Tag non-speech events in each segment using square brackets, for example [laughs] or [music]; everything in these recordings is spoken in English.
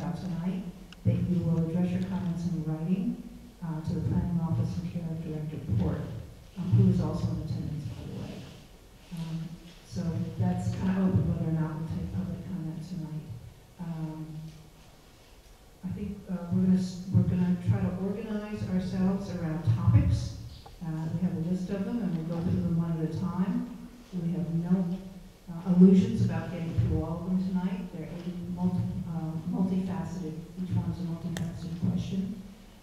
out tonight, that you will address your comments in writing uh, to the planning office and care Director Port, um, who is also in attendance, by the way. Um, So that's kind of open whether or not we'll take public comment tonight. Um, I think uh, we're going to, we're going to try to organize ourselves around topics. Uh, We have a list of them, and we'll go through them one at a time. We have no uh, illusions about getting through all of them tonight. They're eight multi, uh, one's a multifaceted question.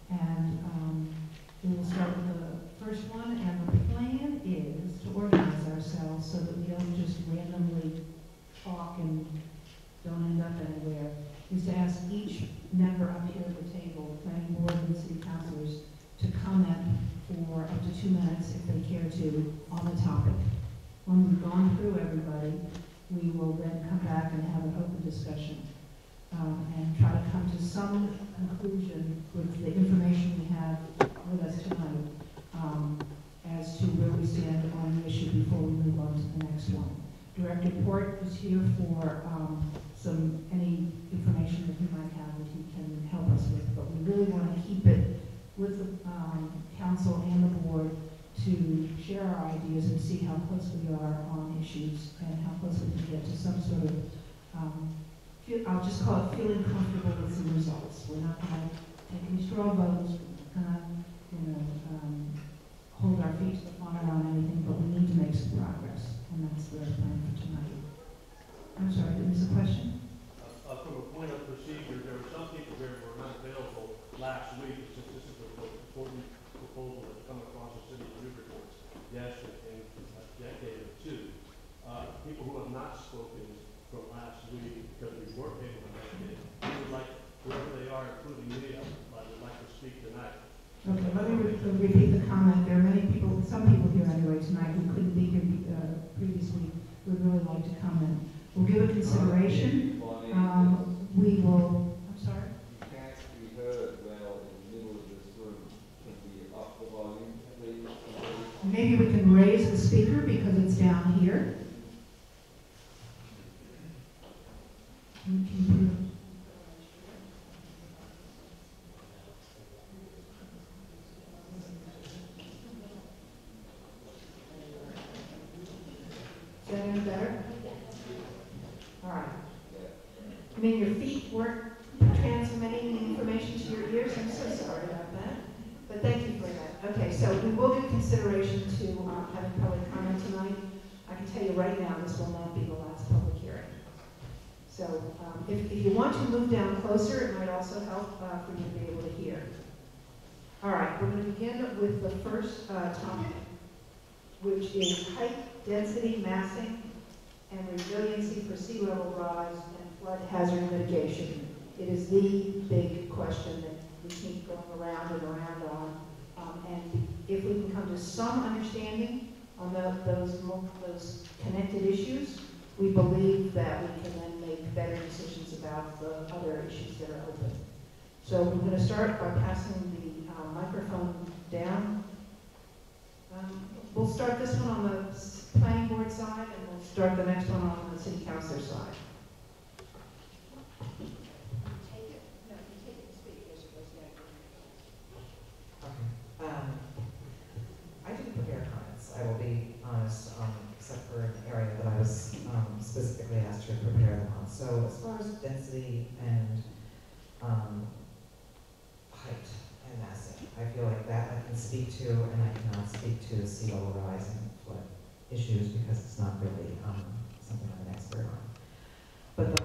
And um, we will start with the first one, and the plan is to organize ourselves so that we don't just randomly talk and don't end up anywhere, is to ask each member up here at the table, planning board and city councilors, to comment for up to two minutes if they care to on the topic. When we've gone through everybody, we will then come back and have an open discussion um, and try to come to some conclusion with the information we have with us tonight um, as to where we stand on the issue before we move on to the next one. Director Port is here for um, some, any information that he might have that he can help us with, but we really want to keep it with the um, council and the board to share our ideas and see how close we are on issues and how close we can get to some sort of, um, I'll just call it feeling comfortable with some results. We're not going to take any straw votes, we're not going to, you know, um, hold our feet to the fire on anything, but we need to make some progress, and that's the plan for tonight. I'm sorry, there was a question? Uh, From a point of procedure, there were some people here who were not available last week, since this is a important proposal that's come across the city of Newburyport, yes, in a decade or two. Uh, People who have not spoken from last week because we weren't able to make it, we would like, whoever they are, including me, I would like to speak tonight. Okay, let me re- repeat the comment. There are many people, some people here anyway tonight who couldn't be here uh, previous week, who would really like to come. comment. We'll give it consideration. Bonnie, Um, We will, I'm sorry? you can't be heard well in the middle of this room. Can we up the volume, please? Maybe we can raise the speaker because it's down here. Can- can you- Is that any better? All right. I mean, your feet weren't transmitting the information to your ears, I'm so sorry about that. But thank you for that. Okay, so we will give consideration to um, having public comment tonight. I can tell you right now, this will not be the last public hearing. So um, if, if you want to move down closer, it might also help uh, for you to be able to hear. All right, we're going to begin with the first uh, topic, which is height, density, massing, and resiliency for sea level rise and flood hazard mitigation. It is the big question that we keep going around and around on. Um, and if we can come to some understanding on the, those, those connected issues, we believe that we can then make better decisions about the other issues that are open. So we're going to start by passing the uh, microphone down. Um, We'll start this one on the planning board side, and we'll start the next one on the city councilor side. Okay. Um, I didn't prepare comments, I will be honest, um, except for an area that I was, um, specifically asked to prepare them on. So as far as and, um, height and massing, I feel like that I can speak to, and I cannot speak to sea level rise and flood issues because it's not really, um, something I'm an expert on. But the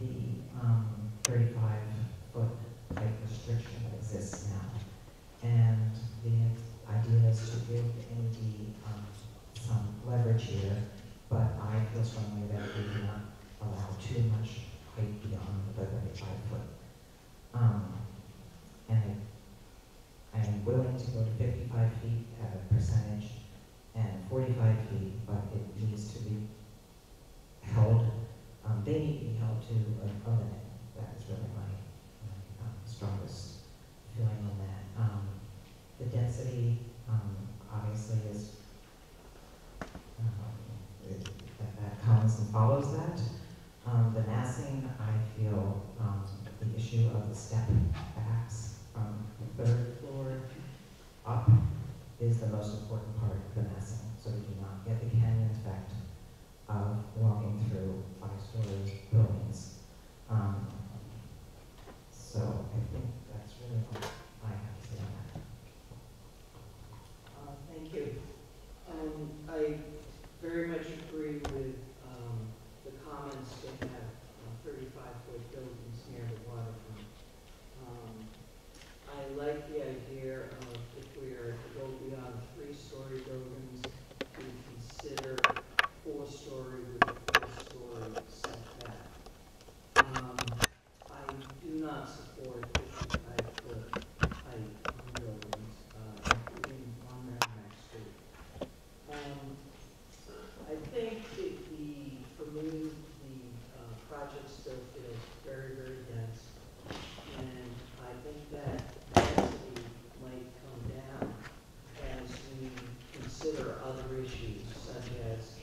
the um, 35-foot height restriction that exists now. And the idea is to give NED um, some leverage here, but I feel strongly that we do not allow too much height beyond the 35-foot. Um, And I, I am willing to go to 55 feet at a percentage and 45 feet, but it needs to be held um, they need to be held to a, a limit that is comes and follows that. Um, the massing, I feel, um, the issue of the step backs from the third floor up is the most important part of the massing, so we do not get the canyon effect of walking through five-story buildings. Um, so I think that's really what I have to say on that. Uh, Thank you. Um, I very much agree with um, the comments to have thirty-five-foot buildings near the waterfront. Um, I like the idea of if we are to go beyond three-story buildings, to consider four-story with a four-story setback. Um, I do not support fifty-five foot height on buildings, uh, including on Merrimack Street. Um, I think that the, for me, the, uh, project still feels very, very dense. And I think that density might come down as we consider other issues such as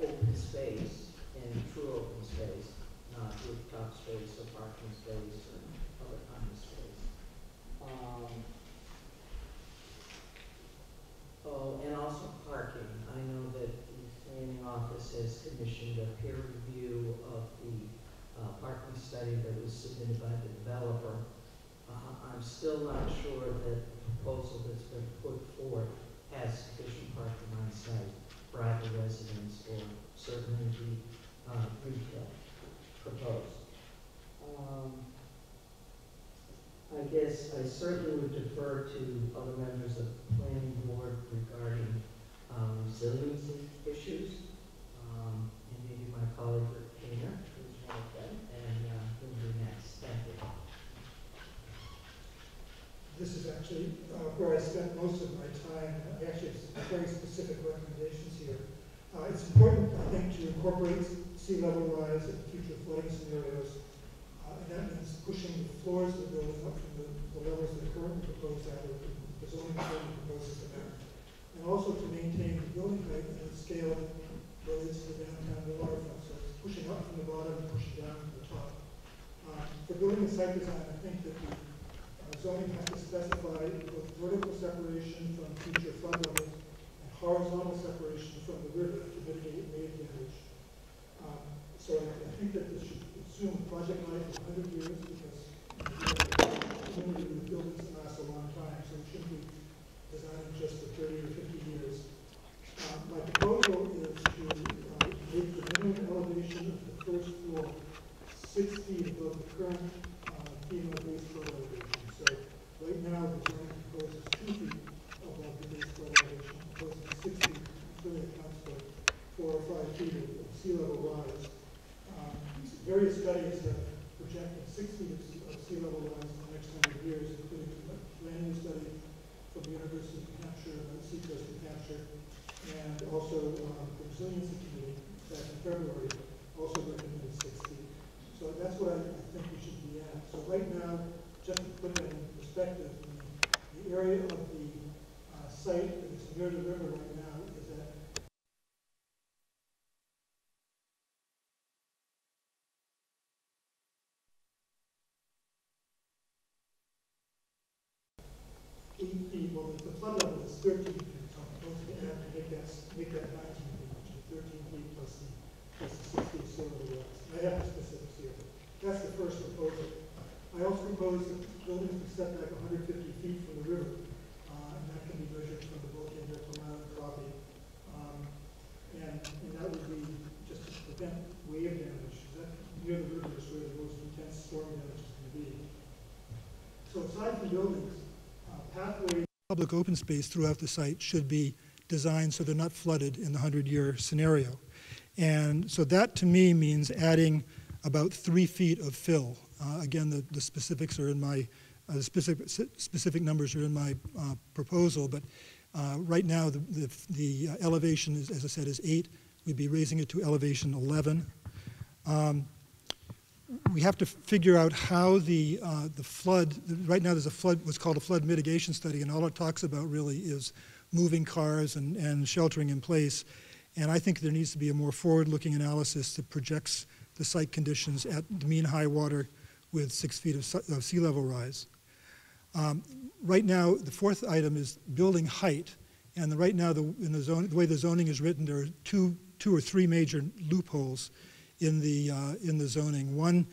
open space and true open space, not rooftop space or parking space or other kind of space. Um, Oh, and also parking. I know that the planning office has commissioned a peer review of the uh, parking study that was submitted by the developer. Uh, I'm still not sure that the proposal that's been put forth has sufficient parking on site for either residents or certainly the uh, retail proposed. Um, I guess I certainly would defer to other members of the planning board regarding um, resiliency issues. Um, And maybe my colleague Rick Taintor, who's one of them, and uh, he'll be next. Thank you. This is actually uh, where I most of my time. I actually have very specific recommendations here. Uh, It's important, I think, to incorporate sea level rise and future flooding scenarios. Uh, And that means pushing the floors of the building up from the the levels that are currently proposed at, or the zoning currently proposes to. And also to maintain the building height and the scale that relates to the downtown waterfront. So it's pushing up from the bottom and pushing down from the top. Uh, For building and site design, I think that the zoning has to specify both vertical separation from future flood levels and horizontal separation from the river to mitigate wave damage. Um, So I think that this should assume project life of hundred years because similarly with buildings that last a long time, so it shouldn't be designed just for thirty or fifty years. Uh, My proposal is to uh, make the minimum elevation of the first floor six feet above the current uh, FEMA base flood elevation. So right now, the zoning proposes two feet above the base elevation, feet, really accounts for four or five feet of of sea level rise. Um, Various studies have projected six feet of sea- level rise in the next hundred years, including a land use study from the University of New Hampshire, uh, Seacoast, New Hampshire, and also um, the Resiliency Committee back in February also recommended six feet. So that's what I I think we should be at. So right now, just to put it in perspective, area of the uh, site that is near the river right now is that eight people, the flood level is 13 feet tall. Don't you have to make that, make that 19 feet, 13 feet plus the, plus the 60 soil wells. I have a specific zero. That's the first proposal. I also propose that buildings be set back 150 Public open space throughout the site should be designed so they're not flooded in the 100-year scenario. And so that, to me, means adding about three feet of fill. Uh, Again, the the specifics are in my, uh, the specific, specific numbers are in my uh, proposal, but uh, right now, the- the the elevation, is, as I said, is eight. We'd be raising it to elevation 11. Um, we have to figure out how the, uh, the flood, right now there's a flood, what's called a flood mitigation study, and all it talks about really is moving cars and, and sheltering in place. And I think there needs to be a more forward-looking analysis that projects the site conditions at the mean high water with six feet of of sea level rise. Um, Right now, the fourth item is building height, and the- right now, the, in the zone, the way the zoning is written, there are two, two or three major loopholes in the, uh, in the zoning. One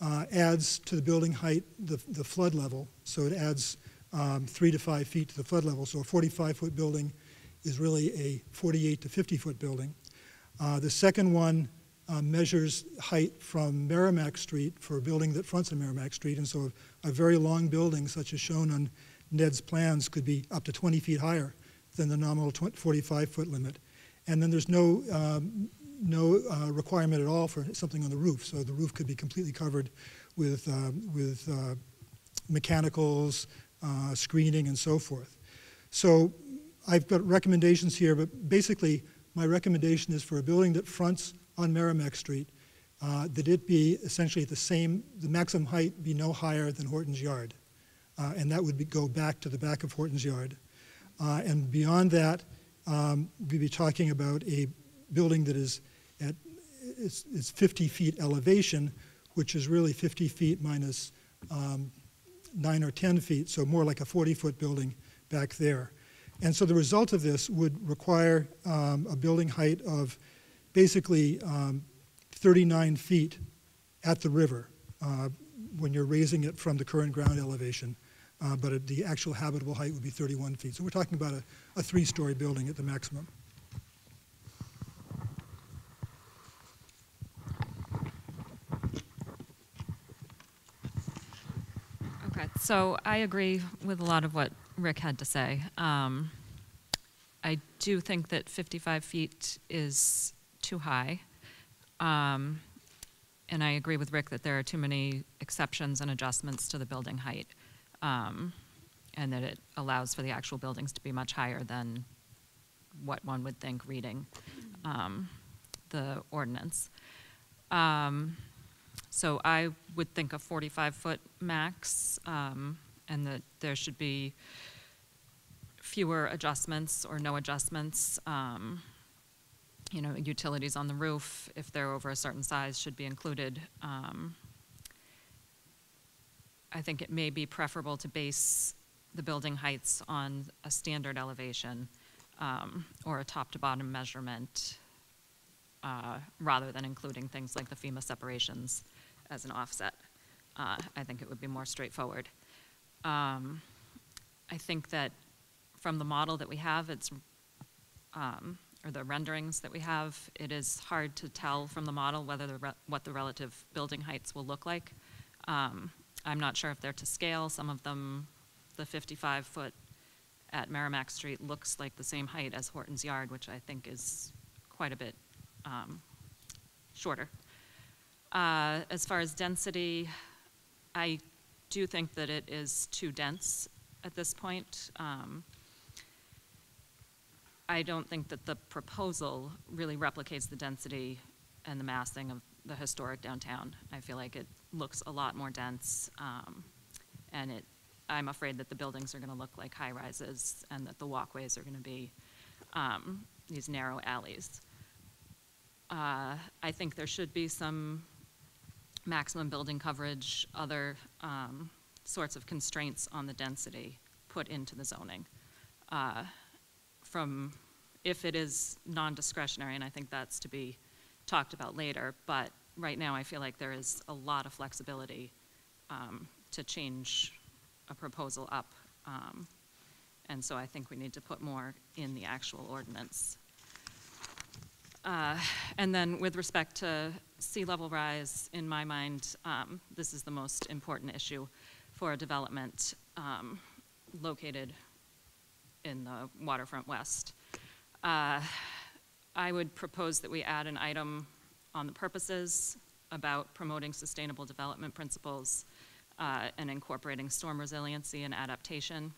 uh, adds to the building height the, the flood level, so it adds um, three to five feet to the flood level. So a 45-foot building is really a 48 to 50-foot building. Uh, The second one uh, measures height from Merrimack Street for a building that fronts on Merrimack Street, and so a very long building, such as shown on Ned's plans, could be up to 20 feet higher than the nominal 45-foot limit. And then there's no, um, no uh, requirement at all for something on the roof, so the roof could be completely covered with, um, with uh, mechanicals, uh, screening, and so forth. So I've got recommendations here, but basically, my recommendation is for a building that fronts on Merrimack Street, uh, that it be essentially the same, the maximum height be no higher than Horton's Yard. Uh, And that would be, go back to the back of Horton's Yard. Uh, And beyond that, um, we'd be talking about a building that is at, it's, it's 50 feet elevation, which is really 50 feet minus um, nine or 10 feet, so more like a 40-foot building back there. And so the result of this would require um, a building height of basically um, 39 feet at the river uh, when you're raising it from the current ground elevation. Uh, But the actual habitable height would be 31 feet. So we're talking about a, a three-story building at the maximum. So I agree with a lot of what Rick had to say. Um, I do think that 55 feet is too high. Um, and I agree with Rick that there are too many exceptions and adjustments to the building height. Um, and that it allows for the actual buildings to be much higher than what one would think reading um, the ordinance. Um, so I would think a 45-foot max, um, and that there should be fewer adjustments or no adjustments. Um, You know, utilities on the roof, if they're over a certain size, should be included. Um, I think it may be preferable to base the building heights on a standard elevation um, or a top-to-bottom measurement uh, rather than including things like the FEMA separations as an offset. Uh, I think it would be more straightforward. Um, I think that from the model that we have, it's, um, or the renderings that we have, it is hard to tell from the model whether the, what the relative building heights will look like. Um, I'm not sure if they're to scale. Some of them, the 55-foot at Merrimack Street looks like the same height as Horton's Yard, which I think is quite a bit um, shorter. Uh, As far as density, I do think that it is too dense at this point. Um, I don't think that the proposal really replicates the density and the massing of the historic downtown. I feel like it looks a lot more dense, um, and it, I'm afraid that the buildings are gonna look like high-rises and that the walkways are gonna be um, these narrow alleys. Uh, I think there should be some maximum building coverage, other um, sorts of constraints on the density put into the zoning. Uh, From, if it is non-discretionary, and I think that's to be talked about later, but right now I feel like there is a lot of flexibility um, to change a proposal up. um, And so I think we need to put more in the actual ordinance. Uh, And then with respect to sea level rise, in my mind, um, this is the most important issue for a development um, located in the waterfront west. Uh, I would propose that we add an item on the purposes about promoting sustainable development principles uh, and incorporating storm resiliency and adaptation.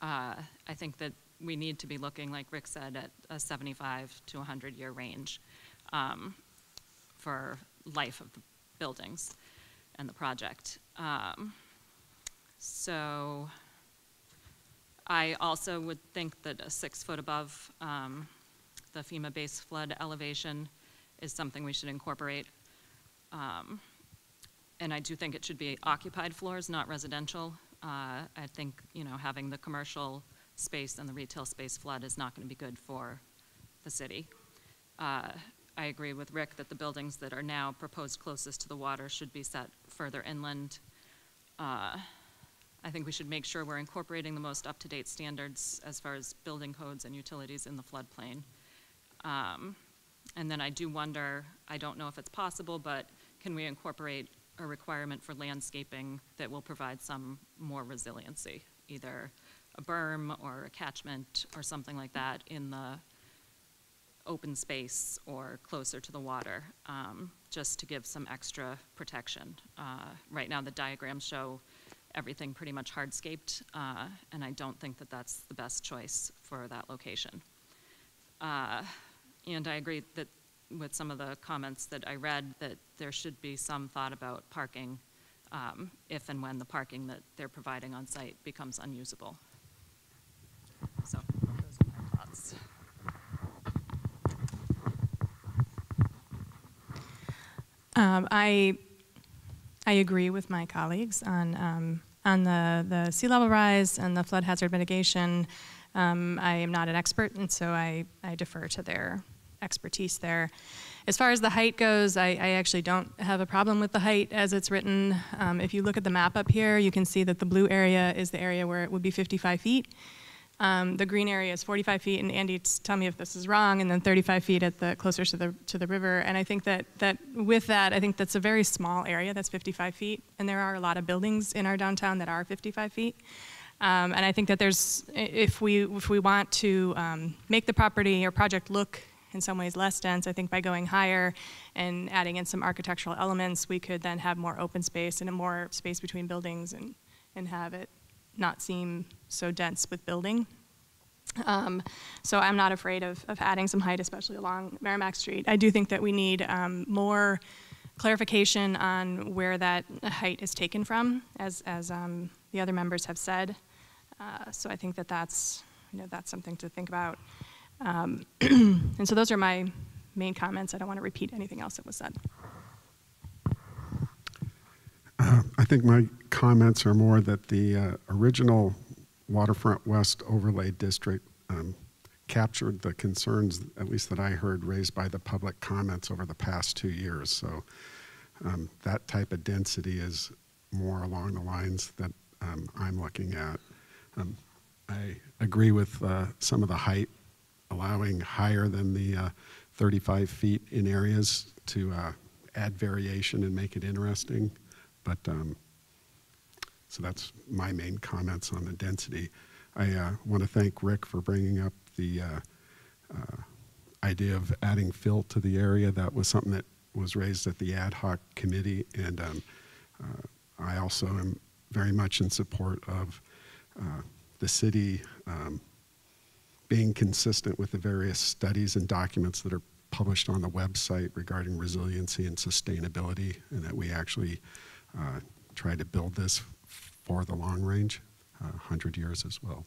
Uh, I think that we need to be looking, like Rick said, at a 75 to 100-year range um, for life of the buildings and the project. Um, So I also would think that a six foot above um, the FEMA base flood elevation is something we should incorporate. Um, And I do think it should be occupied floors, not residential. Uh, I think, you know, having the commercial space and the retail space flood is not going to be good for the city. Uh, I agree with Rick that the buildings that are now proposed closest to the water should be set further inland. Uh, I think we should make sure we're incorporating the most up-to-date standards as far as building codes and utilities in the floodplain. Um, And then I do wonder, I don't know if it's possible, but can we incorporate a requirement for landscaping that will provide some more resiliency? Either a berm or a catchment or something like that in the open space or closer to the water, um, just to give some extra protection. Uh, Right now, the diagrams show everything pretty much hardscaped, uh, and I don't think that that's the best choice for that location. Uh, And I agree that, with some of the comments that I read, that there should be some thought about parking um, if and when the parking that they're providing on site becomes unusable. Thoughts. Um, I, I agree with my colleagues on, um, on the, the sea level rise and the flood hazard mitigation. Um, I am not an expert, and so I, I defer to their expertise there. As far as the height goes, I, I actually don't have a problem with the height as it's written. Um, if you look at the map up here, you can see that the blue area is the area where it would be 55 feet. Um, the green area is 45 feet, and Andy, tell me if this is wrong, and then 35 feet at the closer to the to the river. And I think that that with that, I think that's a very small area. That's 55 feet, and there are a lot of buildings in our downtown that are 55 feet. Um, and I think that there's, if we if we want to um, make the property or project look in some ways less dense, I think by going higher and adding in some architectural elements, we could then have more open space and a more space between buildings and and have it not seem so dense with building. Um, so I'm not afraid of, of adding some height, especially along Merrimack Street. I do think that we need um, more clarification on where that height is taken from, as, as um, the other members have said. Uh, so I think that that's, you know, that's something to think about. Um, [clears throat] and so those are my main comments. I don't want to repeat anything else that was said. Uh, I think my comments are more that the uh, original Waterfront West Overlay District um, captured the concerns, at least that I heard, raised by the public comments over the past two years. So um, that type of density is more along the lines that um, I'm looking at. Um, I agree with uh, some of the height, allowing higher than the uh, 35 feet in areas to uh, add variation and make it interesting. But um, so that's my main comments on the density. I uh, want to thank Rick for bringing up the uh, uh, idea of adding fill to the area. That was something that was raised at the ad hoc committee, and um, uh, I also am very much in support of uh, the city um, being consistent with the various studies and documents that are published on the website regarding resiliency and sustainability, and that we actually uh, try to build this for the long range, uh, 100 years as well.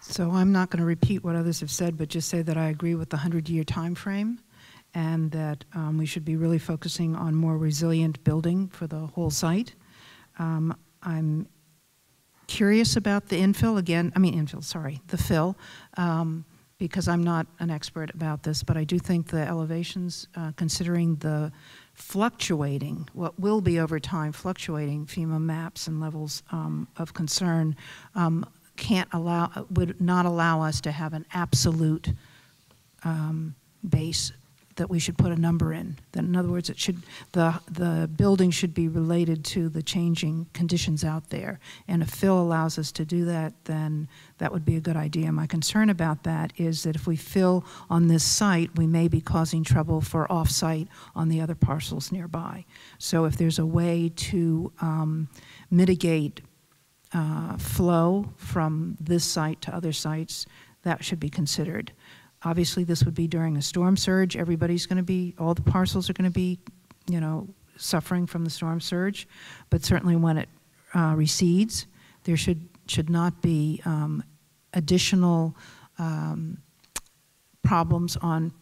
So I'm not going to repeat what others have said, but just say that I agree with the 100-year time frame, and that um, we should be really focusing on more resilient building for the whole site. Um, I'm curious about the infill again, I mean infill, sorry, the fill, um, because I'm not an expert about this, but I do think the elevations, uh, considering the fluctuating, what will be over time fluctuating FEMA maps and levels um, of concern, um, can't allow, would not allow us to have an absolute um, base that we should put a number in. That in other words, it should the the building should be related to the changing conditions out there. And if fill allows us to do that, then that would be a good idea. My concern about that is that if we fill on this site, we may be causing trouble for off-site on the other parcels nearby. So if there's a way to um, mitigate uh, flow from this site to other sites, that should be considered. Obviously, this would be during a storm surge. Everybody's going to be, all the parcels are going to be, you know, suffering from the storm surge. But certainly when it uh, recedes, there should, should not be um, additional um, problems on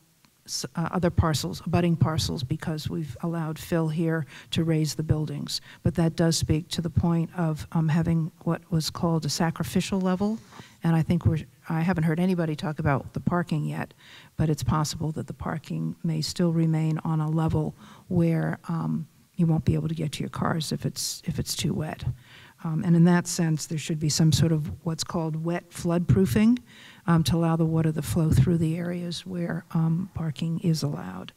uh, other parcels, abutting parcels, because we've allowed fill here to raise the buildings. But that does speak to the point of um, having what was called a sacrificial level. And I think we're, I haven't heard anybody talk about the parking yet, but it's possible that the parking may still remain on a level where um, you won't be able to get to your cars if it's, if it's too wet. Um, And in that sense, there should be some sort of what's called wet flood proofing um, to allow the water to flow through the areas where um, parking is allowed.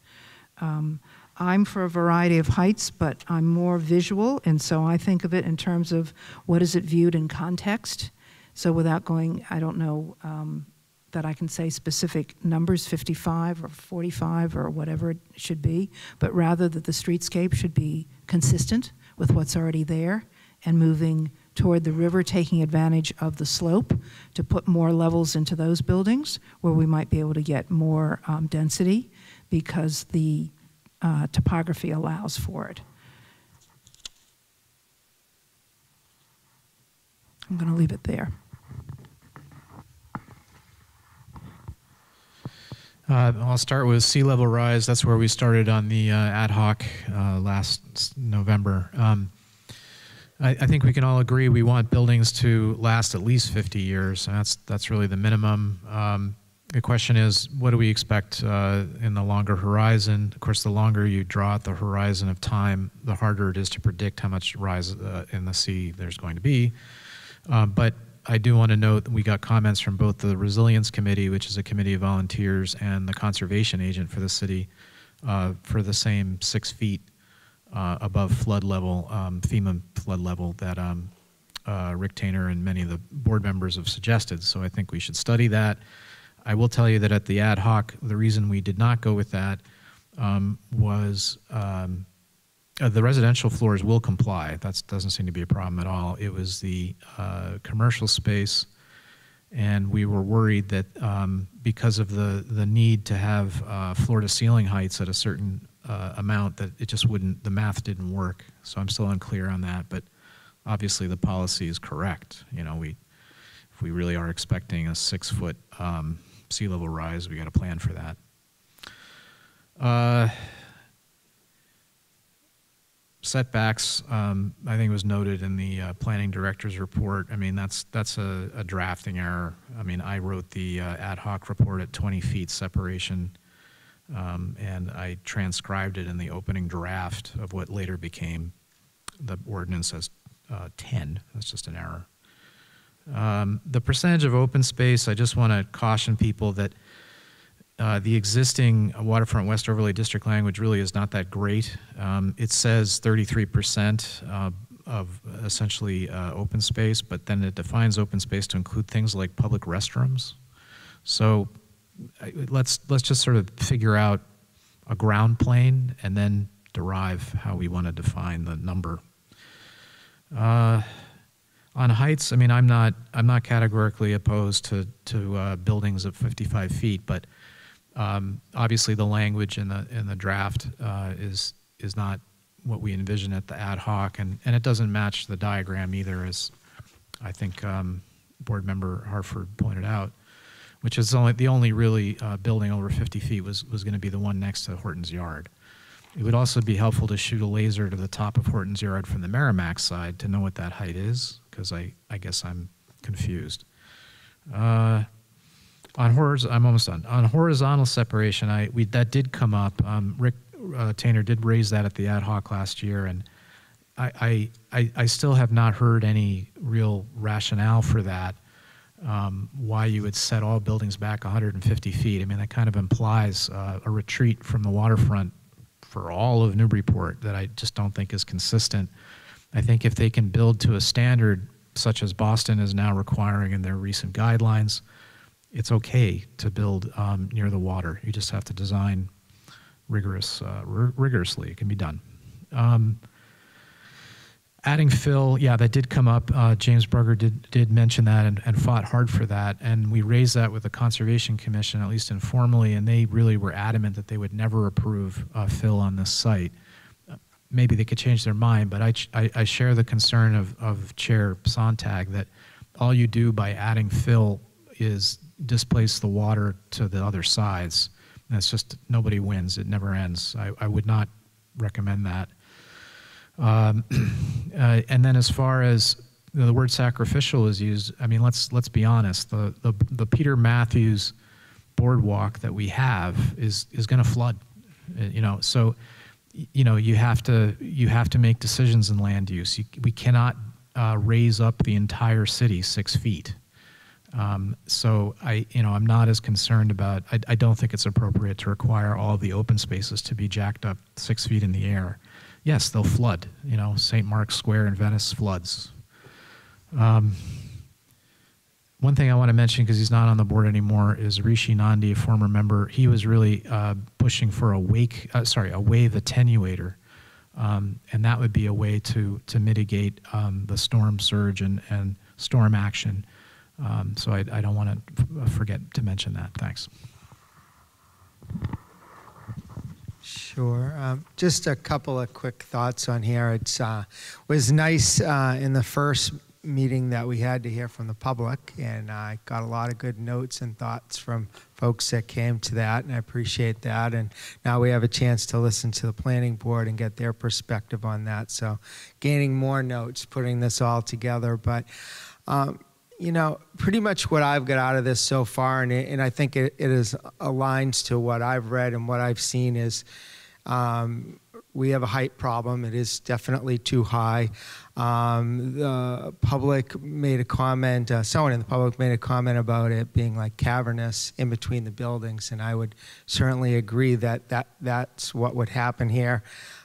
Um, I'm for a variety of heights, but I'm more visual, and so I think of it in terms of what is it viewed in context. So without going, I don't know um, that I can say specific numbers, 55 or 45 or whatever it should be, but rather that the streetscape should be consistent with what's already there and moving toward the river, taking advantage of the slope to put more levels into those buildings where we might be able to get more um, density because the uh, topography allows for it. I'm going to leave it there. Uh, I'll start with sea level rise. That's where we started on the uh, ad hoc uh, last November. Um, I, I think we can all agree we want buildings to last at least 50 years. and That's that's really the minimum. Um, the question is, what do we expect uh, in the longer horizon? Of course, the longer you draw out the horizon of time, the harder it is to predict how much rise uh, in the sea there's going to be. Um, but I do want to note that we got comments from both the Resilience Committee, which is a committee of volunteers, and the conservation agent for the city uh, for the same six feet uh, above flood level, um, FEMA flood level that um, uh, Rick Taintor and many of the board members have suggested. So I think we should study that. I will tell you that at the ad hoc, the reason we did not go with that um, was um, uh, the residential floors will comply. That doesn't seem to be a problem at all. It was the uh, commercial space, and we were worried that um, because of the the need to have uh, floor to ceiling heights at a certain uh, amount, that it just wouldn't. The math didn't work. So I'm still unclear on that. But obviously, the policy is correct. You know, we if we really are expecting a six foot um, sea level rise, we got to plan for that. Setbacks, um, I think was noted in the uh, planning director's report. I mean, that's that's a, a drafting error. I mean, I wrote the uh, ad hoc report at 20 feet separation, um, and I transcribed it in the opening draft of what later became the ordinance as uh, 10. That's just an error. Um, the percentage of open space, I just want to caution people that uh, the existing waterfront west overlay district language really is not that great. Um, it says 33% uh, of essentially uh, open space, but then it defines open space to include things like public restrooms. So let's let's just sort of figure out a ground plane and then derive how we want to define the number. Uh, on heights, I mean, I'm not I'm not categorically opposed to to uh, buildings of 55 feet, but um, obviously the language in the in the draft uh, is is not what we envision at the ad hoc, and and it doesn't match the diagram either, as I think um, board member Harford pointed out, which is only the only really uh, building over 50 feet was was going to be the one next to Horton's yard. It would also be helpful to shoot a laser to the top of Horton's yard from the Merrimack side to know what that height is, because I, I guess I'm confused. Uh, on I'm almost done. On horizontal separation, I we that did come up. Um, Rick uh, Taintor did raise that at the ad hoc last year, and I, I, I, I still have not heard any real rationale for that. Um, why you would set all buildings back 150 feet? I mean, that kind of implies uh, a retreat from the waterfront for all of Newburyport that I just don't think is consistent. I think if they can build to a standard such as Boston is now requiring in their recent guidelines, it's okay to build um, near the water. You just have to design rigorous, uh, rigorously. It can be done. Um, adding fill, yeah, that did come up. Uh, James Brugger did did mention that and, and fought hard for that, and we raised that with the Conservation Commission, at least informally, and they really were adamant that they would never approve uh, fill on this site. Uh, Maybe they could change their mind, but I, I, I share the concern of, of Chair Sontag that all you do by adding fill is displace the water to the other sides. It's just nobody wins. It never ends. I, I would not recommend that. Um, [clears throat] uh, and then as far as you know, the word sacrificial is used, I mean, let's let's be honest. The the, the Peter Matthews boardwalk that we have is is going to flood. Uh, You know, so you know you have to you have to make decisions in land use. You, we cannot uh, raise up the entire city six feet. Um, so I, you know, I'm not as concerned about. I, I don't think it's appropriate to require all the open spaces to be jacked up six feet in the air. Yes, they'll flood. You know, St. Mark's Square in Venice floods. Um, one thing I want to mention because he's not on the board anymore is Rishi Nandi, a former member. He was really uh, pushing for a wake, uh, sorry, a wave attenuator, um, and that would be a way to to mitigate um, the storm surge and and storm action. Um, so I, I don't want to forget to mention that. Thanks. Sure. Um, just a couple of quick thoughts on here. It uh, was nice uh, in the first meeting that we had to hear from the public, and I got a lot of good notes and thoughts from folks that came to that, and I appreciate that. And now we have a chance to listen to the planning board and get their perspective on that. So, gaining more notes, putting this all together, but. Um, you know, pretty much what I've got out of this so far, and, it, and I think it, it is aligns to what I've read and what I've seen is um, we have a height problem. It is definitely too high. Um, the public made a comment, uh, someone in the public made a comment about it being like cavernous in between the buildings, and I would certainly agree that, that that's what would happen here.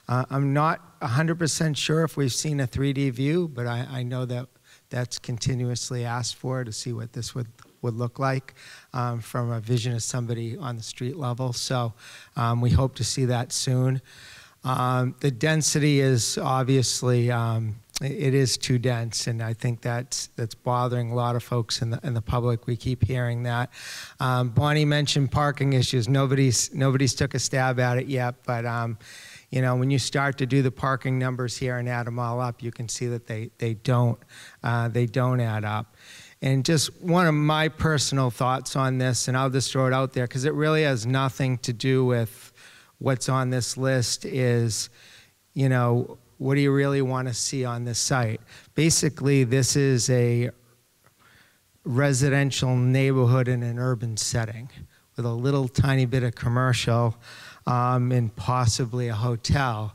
Uh, I'm not 100% sure if we've seen a 3D view, but I, I know that that's continuously asked for to see what this would would look like um, from a vision of somebody on the street level. So um, we hope to see that soon. Um, the density is obviously um, it is too dense, and I think that's that's bothering a lot of folks in the in the public. We keep hearing that. Um, Bonnie mentioned parking issues. Nobody's nobody's took a stab at it yet, but um, you know, when you start to do the parking numbers here and add them all up, you can see that they, they don't uh, they don't add up. And just one of my personal thoughts on this, and I'll just throw it out there because it really has nothing to do with what's on this list. Is you know, what do you really want to see on this site? Basically, this is a residential neighborhood in an urban setting with a little tiny bit of commercial um, and possibly a hotel.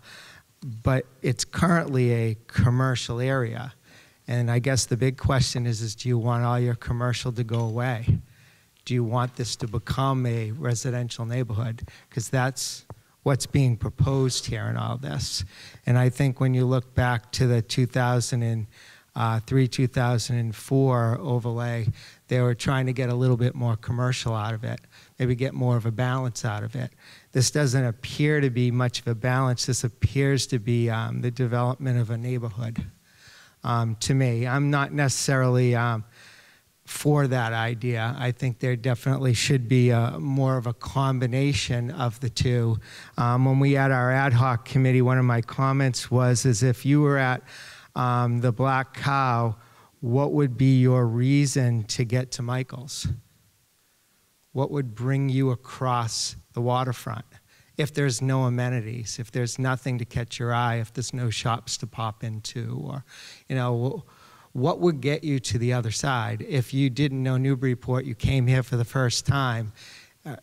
But it's currently a commercial area. And I guess the big question is, is do you want all your commercial to go away? Do you want this to become a residential neighborhood? Because that's what's being proposed here in all this. And I think when you look back to the 2003, 2004 overlay, they were trying to get a little bit more commercial out of it, maybe get more of a balance out of it. This doesn't appear to be much of a balance. This appears to be um, the development of a neighborhood um, to me. I'm not necessarily um, for that idea. I think there definitely should be a, more of a combination of the two. Um, when we had our ad hoc committee, one of my comments was, as if you were at um, the Black Cow, what would be your reason to get to Michael's? What would bring you across the waterfront? If there's no amenities, if there's nothing to catch your eye, if there's no shops to pop into, or, you know, what would get you to the other side? If you didn't know Newburyport, you came here for the first time. Uh,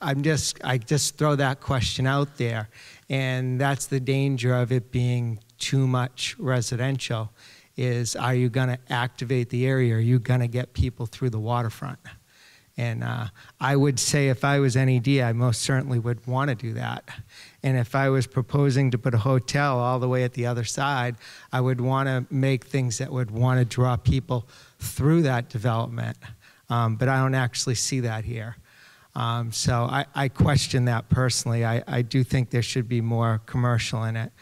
I'm just, I just throw that question out there, and that's the danger of it being too much residential. Is are you going to activate the area? Are you going to get people through the waterfront? And uh, I would say if I was NED, I most certainly would want to do that. And if I was proposing to put a hotel all the way at the other side, I would want to make things that would want to draw people through that development. Um, but I don't actually see that here. Um, so I, I, question that personally. I, I, do think there should be more commercial in it.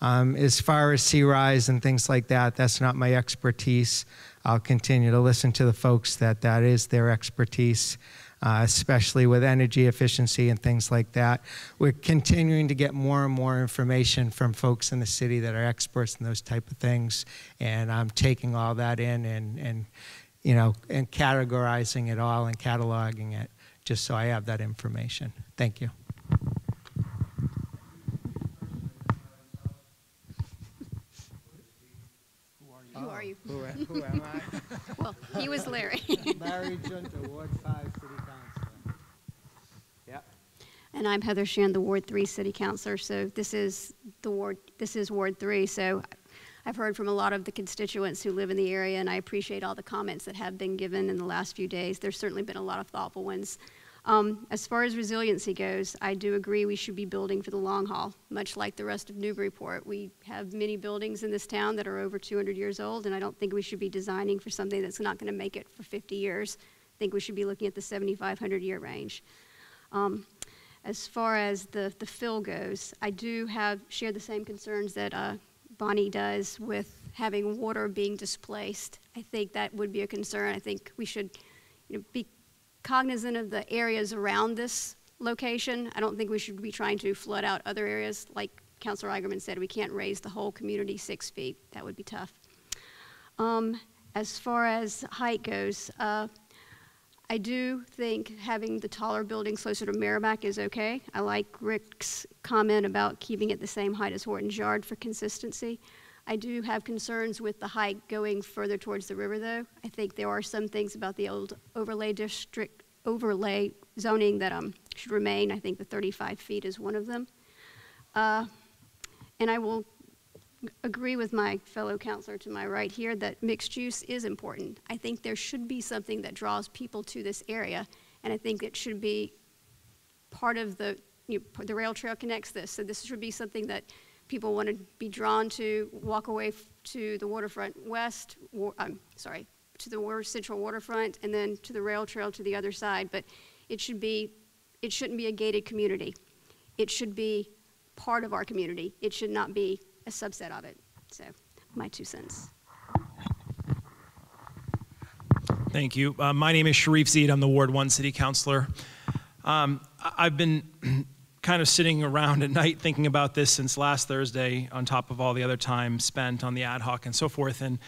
Um, as far as sea rise and things like that, that's not my expertise. I'll continue to listen to the folks that that is their expertise, uh, especially with energy efficiency and things like that. We're continuing to get more and more information from folks in the city that are experts in those type of things, and I'm taking all that in and, and you know, and categorizing it all and cataloging it just so I have that information. Thank you. Are you? Who, who am I? [laughs] Well, he was Larry. [laughs] Larry Giunta, Ward 5 City Councilor. Yep. And I'm Heather Shand, the Ward 3 City Councilor. So this is the ward, this is Ward 3. So I've heard from a lot of the constituents who live in the area, and I appreciate all the comments that have been given in the last few days. There's certainly been a lot of thoughtful ones. Um, as far as resiliency goes, I do agree we should be building for the long haul, much like the rest of Newburyport. We have many buildings in this town that are over 200 years old, and I don't think we should be designing for something that's not going to make it for 50 years. I think we should be looking at the 7,500 year range. Um, as far as the, the fill goes, I do have share the same concerns that uh, Bonnie does with having water being displaced. I think that would be a concern. I think we should you know, be cognizant of the areas around this location. I don't think we should be trying to flood out other areas. Like Councilor Eigerman said, we can't raise the whole community six feet. That would be tough. Um, as far as height goes, uh, I do think having the taller buildings closer to Merrimack is okay. I like Rick's comment about keeping it the same height as Horton's Yard for consistency. I do have concerns with the hike going further towards the river, though. I think there are some things about the old overlay district overlay zoning that um, should remain. I think the 35 feet is one of them. Uh, and I will agree with my fellow councilor to my right here that mixed use is important. I think there should be something that draws people to this area, and I think it should be part of the you know, the rail trail connects this. So this should be something that people want to be drawn to, walk away to the waterfront west, wa- I'm sorry, to the central waterfront, and then to the rail trail to the other side. But it should be, it shouldn't be a gated community. It should be part of our community. It should not be a subset of it. So, my two cents. Thank you. Uh, my name is Sharif Zeid. I'm the Ward 1 City Councilor. Um, I've been [clears throat] kind of sitting around at night thinking about this since last Thursday, on top of all the other time spent on the ad hoc and so forth. And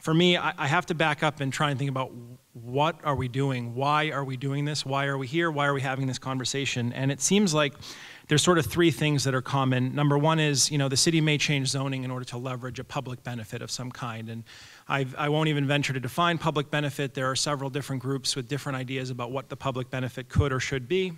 for me, I, I have to back up and try and think about what are we doing? Why are we doing this? Why are we here? Why are we having this conversation? And it seems like there's sort of three things that are common. Number one is, you know, the city may change zoning in order to leverage a public benefit of some kind. And I've, I won't even venture to define public benefit. There are several different groups with different ideas about what the public benefit could or should be.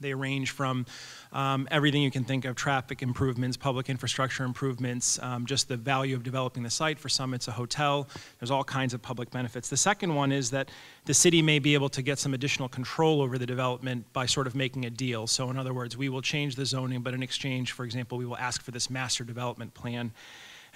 They range from um, everything you can think of traffic improvements, public infrastructure improvements, um, just the value of developing the site. For some, it's a hotel. There's all kinds of public benefits. The second one is that the city may be able to get some additional control over the development by sort of making a deal. So, in other words, we will change the zoning, but in exchange, for example, we will ask for this master development plan.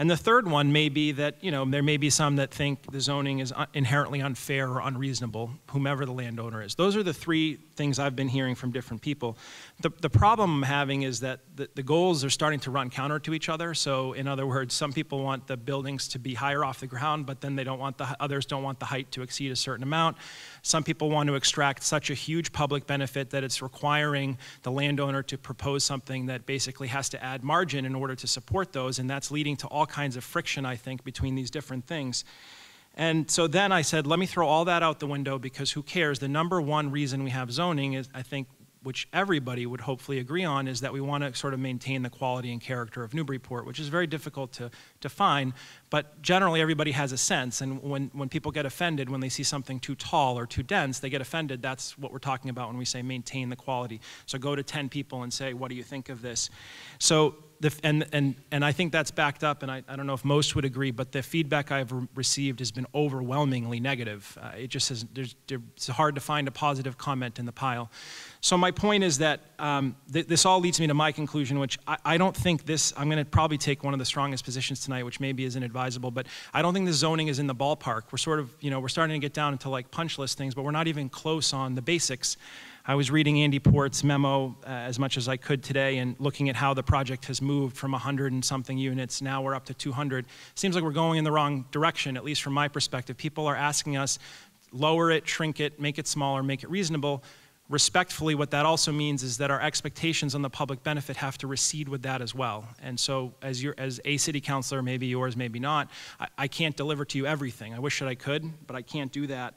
And the third one may be that, you know, there may be some that think the zoning is inherently unfair or unreasonable, whomever the landowner is. Those are the three things I've been hearing from different people. The, the problem I'm having is that the, the goals are starting to run counter to each other. So, in other words, some people want the buildings to be higher off the ground, but then they don't want the, others don't want the height to exceed a certain amount. Some people want to extract such a huge public benefit that it's requiring the landowner to propose something that basically has to add margin in order to support those, and that's leading to all kinds of friction, I think, between these different things. And so then I said, let me throw all that out the window because who cares? The number one reason we have zoning is, I think, which everybody would hopefully agree on, is that we want to sort of maintain the quality and character of Newburyport, which is very difficult to define, but generally everybody has a sense. And when, when people get offended when they see something too tall or too dense, they get offended. That's what we're talking about when we say maintain the quality. So go to 10 people and say, what do you think of this? So the, and, and, and I think that's backed up, and I, I don't know if most would agree, but the feedback I've re- received has been overwhelmingly negative. Uh, it just is, there's, there, it's hard to find a positive comment in the pile. So my point is that um, th- this all leads me to my conclusion, which I, I don't think this, I'm going to probably take one of the strongest positions tonight, which maybe isn't advisable, but I don't think the zoning is in the ballpark. We're sort of, you know, we're starting to get down into like punch list things, but we're not even close on the basics. I was reading Andy Port's memo uh, as much as I could today and looking at how the project has moved from 100 and something units. Now we're up to 200. Seems like we're going in the wrong direction, at least from my perspective. People are asking us, lower it, shrink it, make it smaller, make it reasonable respectfully, what that also means is that our expectations on the public benefit have to recede with that as well. And so, as, you as a city councilor, maybe yours, maybe not, I, I can't deliver to you everything. I wish that I could, but I can't do that.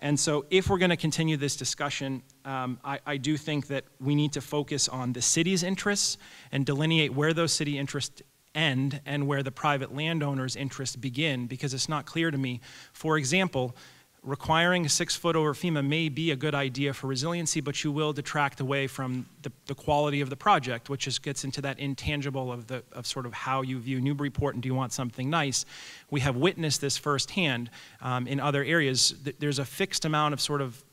And so, if we're going to continue this discussion, um, I, I do think that we need to focus on the city's interests and delineate where those city interests end and where the private landowner's interests begin, because it's not clear to me. For example, requiring a six foot over FEMA may be a good idea for resiliency, but you will detract away from the, the quality of the project, which just gets into that intangible of, the, of sort of how you view Newburyport and do you want something nice. We have witnessed this firsthand um, in other areas. There's a fixed amount of sort of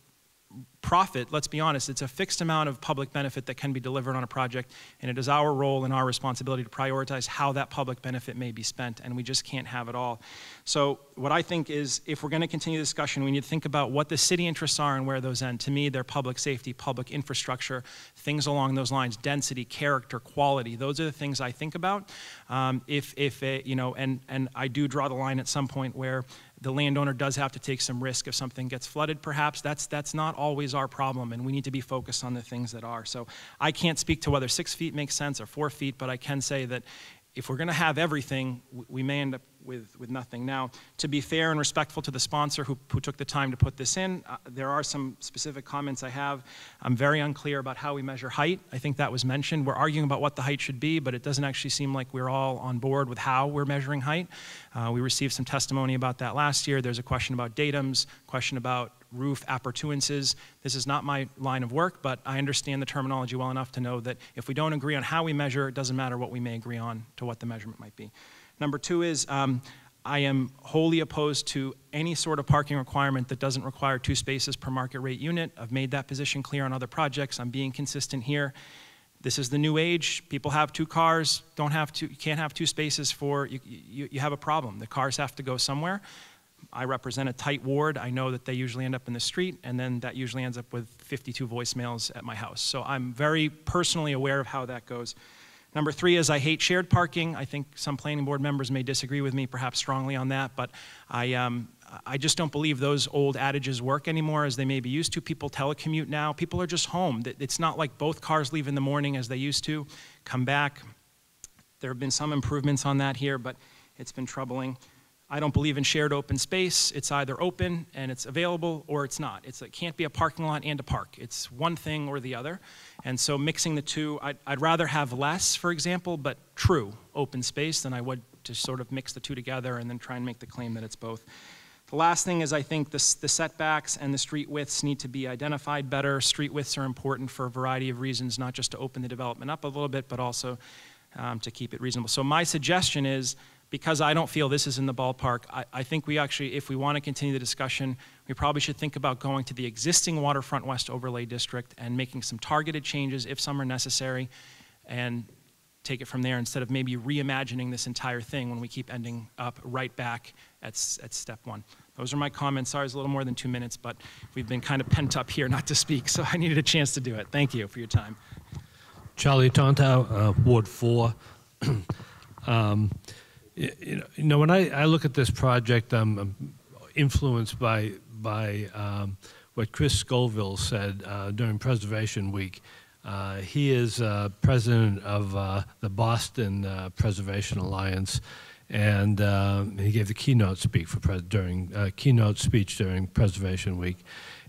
profit, let's be honest, it's a fixed amount of public benefit that can be delivered on a project, and it is our role and our responsibility to prioritize how that public benefit may be spent, and we just can't have it all. So, what I think is if we're going to continue the discussion, we need to think about what the city interests are and where those end. To me, they're public safety, public infrastructure, things along those lines, density, character, quality. Those are the things I think about. Um, if, if it, you know, and, and I do draw the line at some point where the landowner does have to take some risk if something gets flooded, perhaps. That's, that's not always our problem, and we need to be focused on the things that are. So I can't speak to whether six feet makes sense or four feet, but I can say that if we're going to have everything, we may end up with, with nothing. Now, to be fair and respectful to the sponsor who, who took the time to put this in, uh, there are some specific comments I have. I'm very unclear about how we measure height. I think that was mentioned. We're arguing about what the height should be, but it doesn't actually seem like we're all on board with how we're measuring height. Uh, we received some testimony about that last year. There's a question about datums, question about roof appurtenances. This is not my line of work, but I understand the terminology well enough to know that if we don't agree on how we measure, it doesn't matter what we may agree on to what the measurement might be. Number two is um, I am wholly opposed to any sort of parking requirement that doesn't require two spaces per market rate unit. I've made that position clear on other projects. I'm being consistent here. This is the new age. People have two cars, don't have two, you can't have two spaces for, you, you, you have a problem. The cars have to go somewhere. I represent a tight ward. I know that they usually end up in the street, and then that usually ends up with 52 voicemails at my house. So I'm very personally aware of how that goes. Number three is I hate shared parking. I think some planning board members may disagree with me, perhaps strongly on that, but I, um, I just don't believe those old adages work anymore as they may be used to. People telecommute now. People are just home. It's not like both cars leave in the morning as they used to, come back. There have been some improvements on that here, but it's been troubling. I don't believe in shared open space. It's either open and it's available or it's not. It's, it can't be a parking lot and a park. It's one thing or the other. And so mixing the two, I'd, I'd rather have less, for example, but true open space than I would to sort of mix the two together and then try and make the claim that it's both. The last thing is I think the, the setbacks and the street widths need to be identified better. Street widths are important for a variety of reasons, not just to open the development up a little bit, but also um, to keep it reasonable. So my suggestion is because I don't feel this is in the ballpark, I, I think we actually, if we want to continue the discussion, we probably should think about going to the existing Waterfront West Overlay District and making some targeted changes if some are necessary and take it from there instead of maybe reimagining this entire thing when we keep ending up right back at, at step one. Those are my comments. Sorry, it's a little more than two minutes, but we've been kind of pent up here not to speak, so [laughs] I needed a chance to do it. Thank you for your time. Charlie Tontar, uh, Ward 4. [clears throat] um, you know, when I, I look at this project, I'm, I'm influenced by by um, what Chris Scoville said uh, during Preservation Week. Uh, he is uh, president of uh, the Boston uh, Preservation Alliance, and uh, he gave the keynote speak for during keynote speech during Preservation Week.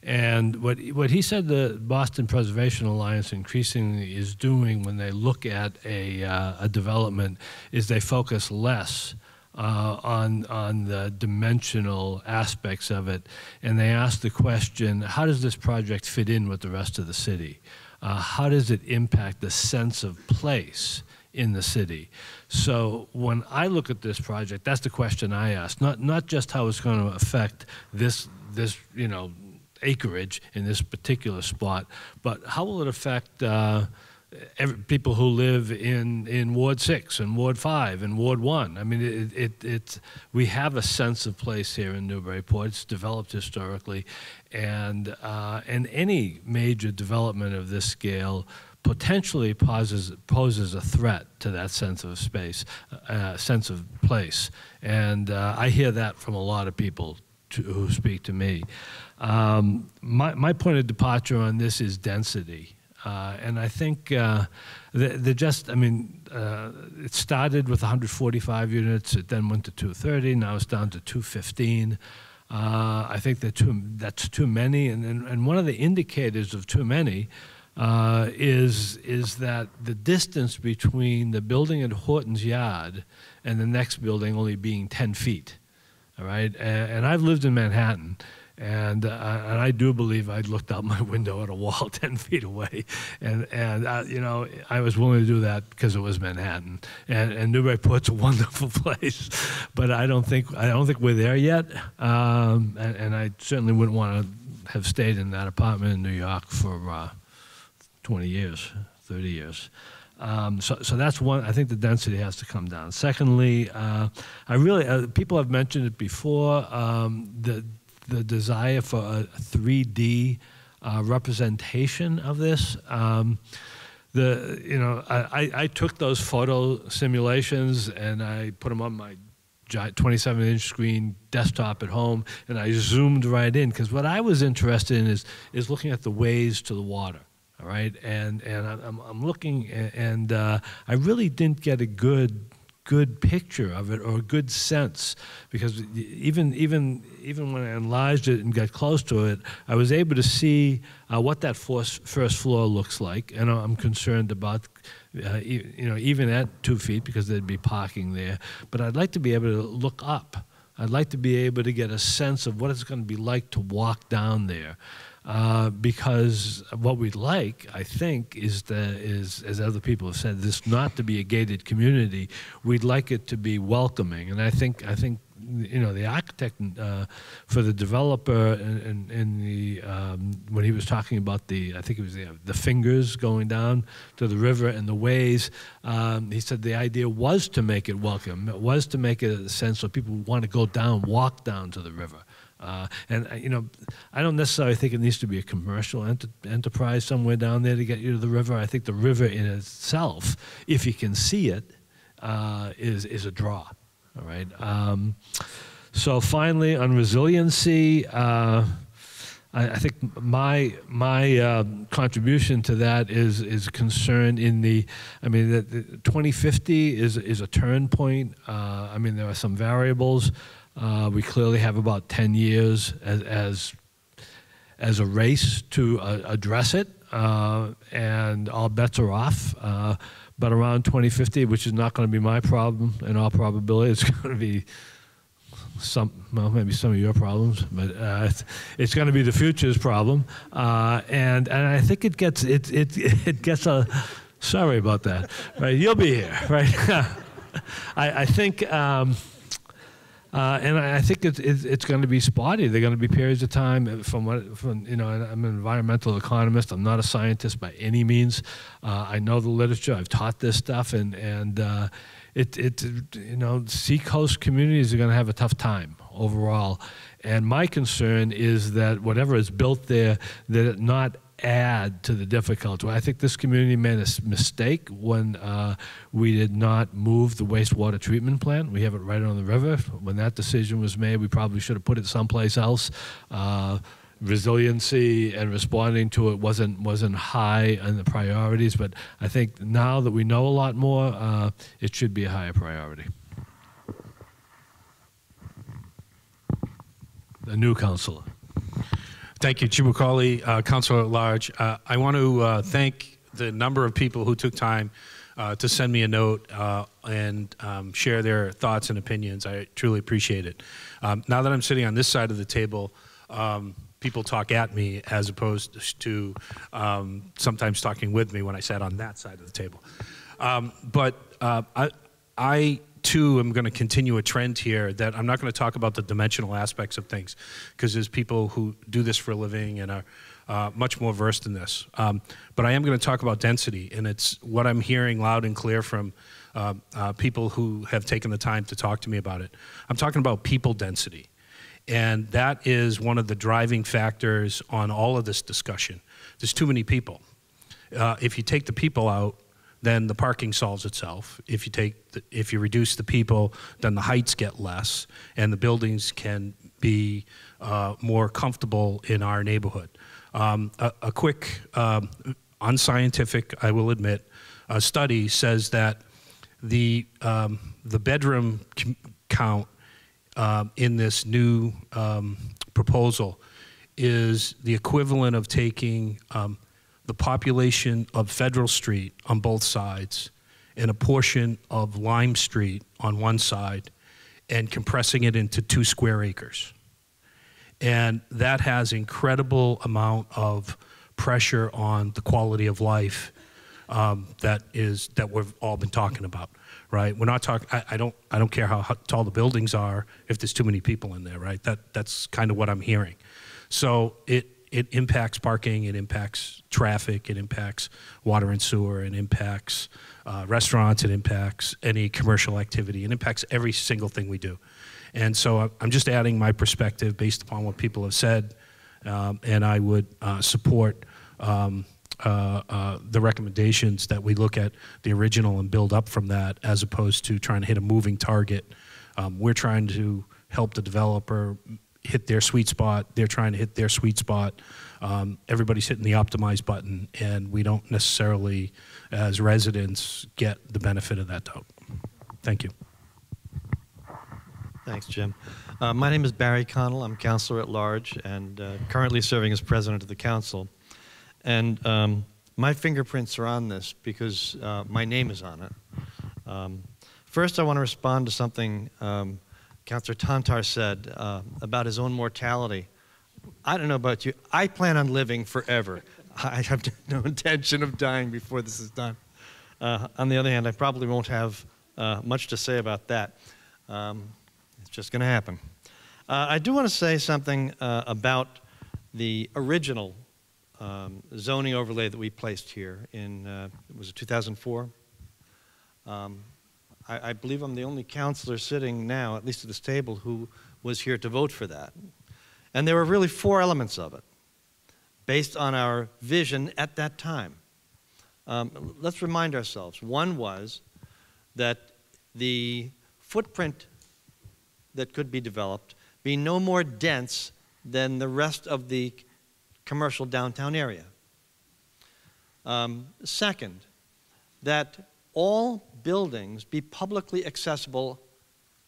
And what, what he said the Boston Preservation Alliance increasingly is doing when they look at a, uh, a development is they focus less uh, on, on the dimensional aspects of it. And they ask the question, how does this project fit in with the rest of the city? Uh, how does it impact the sense of place in the city? So when I look at this project, that's the question I ask. Not, not just how it's going to affect this, this, you know, acreage in this particular spot, but how will it affect uh, every, people who live in, in Ward 6 and Ward 5 and Ward 1. I mean, it, it, it, we have a sense of place here in Newburyport. It's developed historically. And, uh, and any major development of this scale potentially poses, poses a threat to that sense of space, uh, sense of place. And uh, I hear that from a lot of people to, who speak to me. Um, my, my point of departure on this is density. Uh, and I think uh, the, the just, I mean, uh, it started with 145 units, it then went to 230, now it's down to 215. Uh, I think that too, that's too many, and, and, and one of the indicators of too many uh, is, is that the distance between the building at Horton's Yard and the next building only being 10 feet. All right, and, and I've lived in Manhattan, and, uh, and I do believe I looked out my [laughs] window at a wall [laughs] 10 feet away. And, and uh, you know, I was willing to do that because it was Manhattan. And, and Newburyport's a [laughs] wonderful place. But I don't think, I don't think we're there yet. Um, and, and I certainly wouldn't want to have stayed in that apartment in New York for uh, 20 years, 30 years. Um, so, so that's one. I think the density has to come down. Secondly, uh, I really uh, people have mentioned it before. Um, the the desire for a 3D uh, representation of this. Um, the you know I, I took those photo simulations and I put them on my 27 inch screen desktop at home and I zoomed right in because what I was interested in is is looking at the ways to the water all right and and I'm, I'm looking and uh, I really didn't get a good good picture of it or a good sense because even even even when I enlarged it and got close to it, I was able to see uh, what that first, first floor looks like, and I'm concerned about. Uh, you know, even at two feet, because there'd be parking there. But I'd like to be able to look up. I'd like to be able to get a sense of what it's going to be like to walk down there. Uh, because what we'd like, I think, is that is as other people have said, this not to be a gated community. We'd like it to be welcoming, and I think I think you know the architect uh, for the developer in, in the um, when he was talking about the I think it was the, the fingers going down to the river and the ways. Um, he said the idea was to make it welcome. It was to make it a sense so people want to go down, walk down to the river. Uh, and, uh, you know, I don't necessarily think it needs to be a commercial enter enterprise somewhere down there to get you to the river. I think the river in itself, if you can see it, uh, is is, a draw. All right. Um, so finally, on resiliency, uh, I, I, think my my uh, contribution to that is is concerned in the. I mean, the, the 2050 is is a turn point. Uh, I mean, there are some variables. Uh, we clearly have about 10 years as, as, as a race to uh, address it, uh, and all bets are off. Uh, but around 2050, which is not going to be my problem in all probability, it's [laughs] going to be some, well, maybe some of your problems, but uh, it's, it's going to be the future's problem. Uh, and, and I think it gets, it, it, [laughs] it gets a, sorry about that, right? You'll be here, right? [laughs] I, I think, um, uh, and I think it's, it's, it's, going to be spotty. There are going to be periods of time uh, from what, from, you know, I'm an environmental economist. I'm not a scientist by any means. Uh, I know the literature. I've taught this stuff, and and uh, it, it, you know, seacoast communities are going to have a tough time overall. And my concern is that whatever is built there, that it not add to the difficulty. I think this community made a mistake when uh, we did not move the wastewater treatment plant. We have it right on the river. When that decision was made, we probably should have put it someplace else. Uh, resiliency and responding to it wasn't wasn't high on the priorities, but I think now that we know a lot more, uh, it should be a higher priority. The new councilor. Thank you, Chibukali, uh, Councilor at Large. Uh, I want to uh, thank the number of people who took time uh, to send me a note uh, and um, share their thoughts and opinions. I truly appreciate it. Um, now that I'm sitting on this side of the table, um, people talk at me as opposed to um, sometimes talking with me when I sat on that side of the table. Um, but uh, I, I too am going to continue a trend here that I'm not going to talk about the dimensional aspects of things because there's people who do this for a living and are uh, much more versed in this. Um, but I am going to talk about density, and it's what I'm hearing loud and clear from uh, uh, people who have taken the time to talk to me about it. I'm talking about people density. And that is one of the driving factors on all of this discussion. There's too many people. Uh, if you take the people out, then the parking solves itself. If you take, the, if you reduce the people, then the heights get less, and the buildings can be uh, more comfortable in our neighborhood. Um, a, a, quick, um, unscientific, I will admit, a study says that the um, the bedroom count uh, in this new um, proposal is the equivalent of taking um, the population of Federal Street on both sides and a portion of Lime Street on one side and compressing it into two square acres. And that has incredible amount of pressure on the quality of life um, that is that we've all been talking about, right? We're not talking. I, I, don't. I don't care how tall the buildings are if there's too many people in there, right? That that's kind of what I'm hearing. So it it impacts parking, it impacts traffic, it impacts water and sewer, it impacts uh, restaurants, it impacts any commercial activity, it impacts every single thing we do. And so I'm just adding my perspective based upon what people have said, um, and I would uh, support um, uh, uh, the recommendations that we look at the original and build up from that as opposed to trying to hit a moving target. Um, we're trying to help the developer hit their sweet spot. They're trying to hit their sweet spot. Um, everybody's hitting the optimize button, and we don't necessarily, as residents, get the benefit of that. Doubt. Thank you. Thanks, Jim. Uh, my name is Barry Connell. I'm councilor at large and uh, currently serving as president of the council. And um, my fingerprints are on this because uh, my name is on it. Um, first, I want to respond to something um, Councillor Tontar said uh, about his own mortality. I don't know about you. I plan on living forever. [laughs] I have [laughs] no intention of dying before this is done. Uh, on the other hand, I probably won't have uh, much to say about that. Um, it's just going to happen. Uh, I do want to say something uh, about the original um, zoning overlay that we placed here in, uh, was it 2004? Um, I, I believe I'm the only councilor sitting now, at least at this table, who was here to vote for that. And there were really four elements of it based on our vision at that time. Um, let's remind ourselves. One was that the footprint that could be developed be no more dense than the rest of the commercial downtown area. Um, second, that all buildings be publicly accessible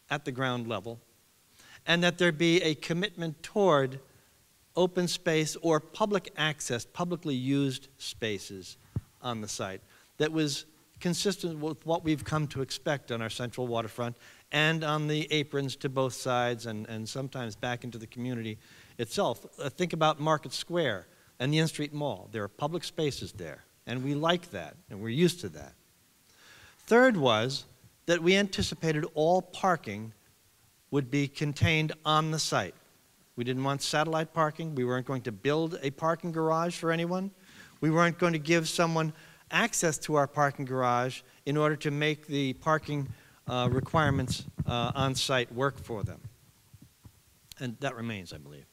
at the ground level, and that there be a commitment toward open space or public access, publicly used spaces on the site that was consistent with what we've come to expect on our central waterfront and on the aprons to both sides and, and sometimes back into the community itself. Uh, think about Market Square and the Inn Street Mall. There are public spaces there, and we like that, and we're used to that. Third was that we anticipated all parking would be contained on the site. We didn't want satellite parking. We weren't going to build a parking garage for anyone. We weren't going to give someone access to our parking garage in order to make the parking uh, requirements uh, on site work for them. And that remains, I believe.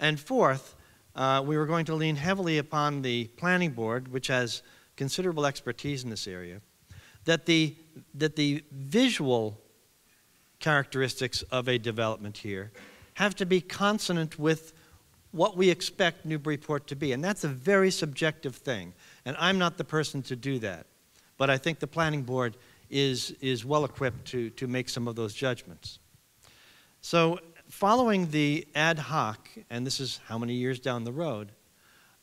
And fourth, uh, we were going to lean heavily upon the planning board, which has considerable expertise in this area, that the, that the visual characteristics of a development here have to be consonant with what we expect Newburyport to be. And that's a very subjective thing. And I'm not the person to do that. But I think the planning board is, is well equipped to, to make some of those judgments. So, following the ad hoc, and this is how many years down the road,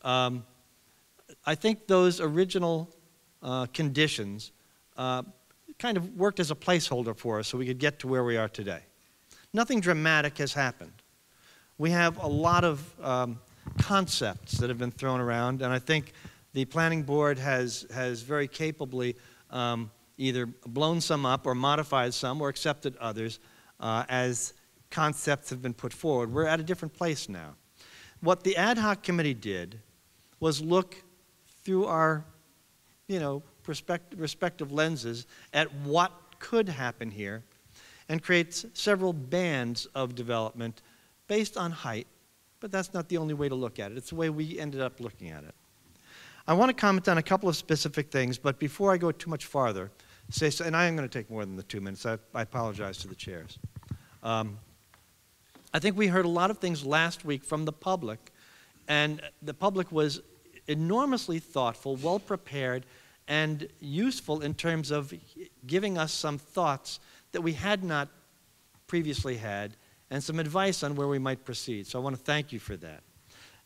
um, I think those original uh, conditions uh, kind of worked as a placeholder for us so we could get to where we are today. Nothing dramatic has happened. We have a lot of um, concepts that have been thrown around, and I think the planning board has, has very capably um, either blown some up or modified some or accepted others uh, as concepts have been put forward. We're at a different place now. What the ad hoc committee did was look through our, you know, respective lenses at what could happen here and creates several bands of development based on height, but that's not the only way to look at it. It's the way we ended up looking at it. I want to comment on a couple of specific things, but before I go too much farther, say, so- and I am going to take more than the two minutes. I, I apologize to the chairs. Um, I think we heard a lot of things last week from the public, and the public was enormously thoughtful, well prepared, and useful in terms of giving us some thoughts that we had not previously had and some advice on where we might proceed. So I want to thank you for that.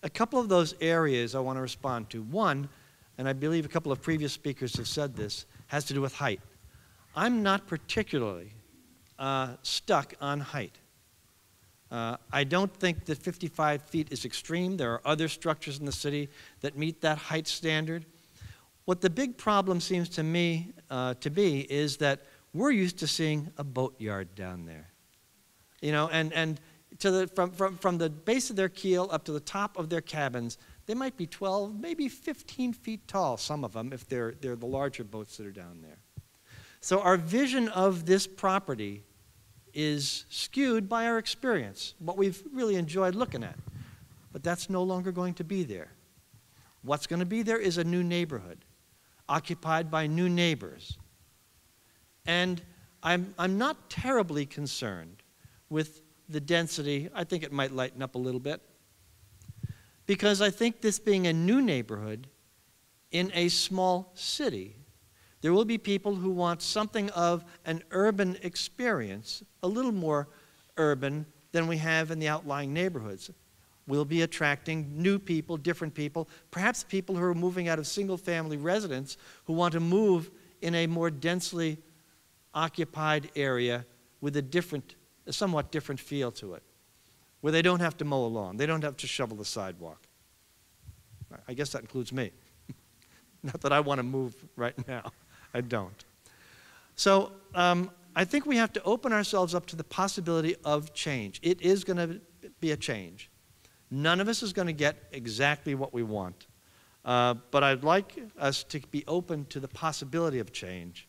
A couple of those areas I want to respond to. One, and I believe a couple of previous speakers have said this, has to do with height. I'm not particularly uh, stuck on height. Uh, I don't think that 55 feet is extreme. There are other structures in the city that meet that height standard. What the big problem seems to me uh, to be is that we're used to seeing a boatyard down there. You know, and, and to the, from, from, from the base of their keel up to the top of their cabins, they might be 12, maybe 15 feet tall, some of them, if they're, they're the larger boats that are down there. So our vision of this property is skewed by our experience, what we've really enjoyed looking at. But that's no longer going to be there. What's going to be there is a new neighborhood, occupied by new neighbors. And I'm, I'm not terribly concerned with the density. I think it might lighten up a little bit. Because I think this being a new neighborhood in a small city, there will be people who want something of an urban experience, a little more urban than we have in the outlying neighborhoods. We'll be attracting new people, different people, perhaps people who are moving out of single family residence who want to move in a more densely occupied area with a different, a somewhat different feel to it, where they don't have to mow a lawn, they don't have to shovel the sidewalk. I guess that includes me. [laughs] Not that I want to move right now. [laughs] I don't. So um, I think we have to open ourselves up to the possibility of change. It is going to be a change. None of us is going to get exactly what we want. Uh, but I'd like us to be open to the possibility of change.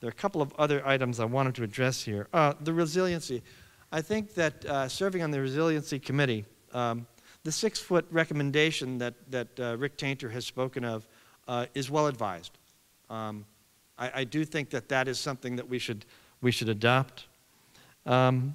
There are a couple of other items I wanted to address here. Uh, the resiliency. I think that uh, serving on the resiliency committee, um, the six foot recommendation that, that uh, Rick Taintor has spoken of uh, is well advised. Um, I, I, do think that that is something that we should, we should adopt. Um,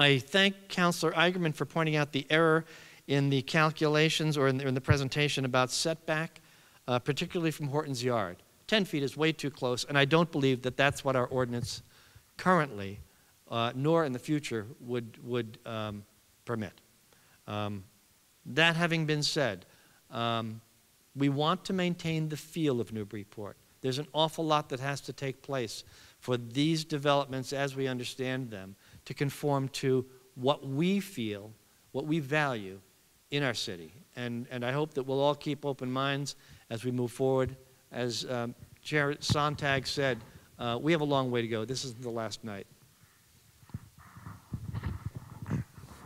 I thank Councillor Eigerman for pointing out the error in the calculations or in the, in the presentation about setback, uh, particularly from Horton's Yard. 10 feet is way too close, and I don't believe that that's what our ordinance currently, uh, nor in the future, would, would um, permit. Um, that having been said, um, we want to maintain the feel of Newburyport. There's an awful lot that has to take place for these developments, as we understand them, to conform to what we feel, what we value in our city. And, and I hope that we'll all keep open minds as we move forward. As um, Chair Sontag said, uh, we have a long way to go. This isn't the last night.